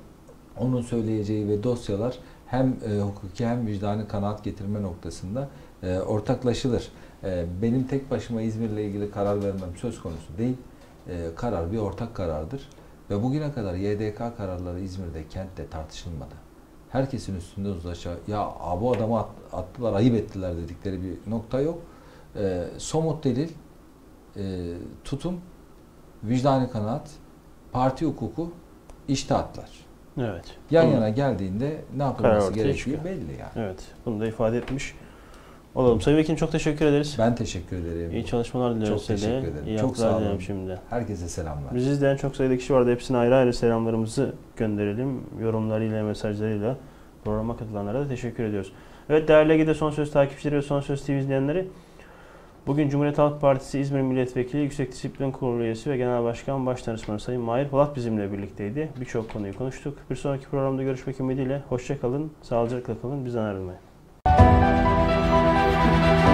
[SPEAKER 2] onun söyleyeceği ve dosyalar hem e, hukuki hem vicdani kanaat getirme noktasında ortaklaşılır. Benim tek başıma İzmir'le ilgili karar vermem söz konusu değil. E, karar bir ortak karardır. Ve bugüne kadar YDK kararları İzmir'de, kentte tartışılmadı. Herkesin üstünde uzlaşa, ya "Aa, bu adamı at- attılar, ayıp ettiler dedikleri bir nokta yok. E, somut delil, e, tutum, vicdani kanaat, parti hukuku, iştahatlar.
[SPEAKER 1] Evet.
[SPEAKER 2] Yan
[SPEAKER 1] Bunu-
[SPEAKER 2] yana geldiğinde ne yapılması gerektiği belli yani.
[SPEAKER 1] Evet. Bunu da ifade etmiş Olalım. Sayın Vekilim çok teşekkür ederiz.
[SPEAKER 2] Ben teşekkür ederim.
[SPEAKER 1] İyi çalışmalar diliyoruz
[SPEAKER 2] Çok
[SPEAKER 1] size.
[SPEAKER 2] teşekkür ederim.
[SPEAKER 1] İyi
[SPEAKER 2] Çok sağ olun.
[SPEAKER 1] şimdi.
[SPEAKER 2] Herkese selamlar.
[SPEAKER 1] Bizi izleyen çok sayıda kişi vardı. Hepsine ayrı ayrı selamlarımızı gönderelim. Yorumlarıyla, mesajlarıyla programa katılanlara da teşekkür ediyoruz. Evet değerli Ege'de Son Söz takipçileri ve Son Söz TV izleyenleri. Bugün Cumhuriyet Halk Partisi İzmir Milletvekili, Yüksek Disiplin Kurulu üyesi ve Genel Başkan Başdanışmanı Sayın Mahir Polat bizimle birlikteydi. Birçok konuyu konuştuk. Bir sonraki programda görüşmek ümidiyle. Hoşçakalın, sağlıcakla kalın, bizden ayrılmayın. Bye.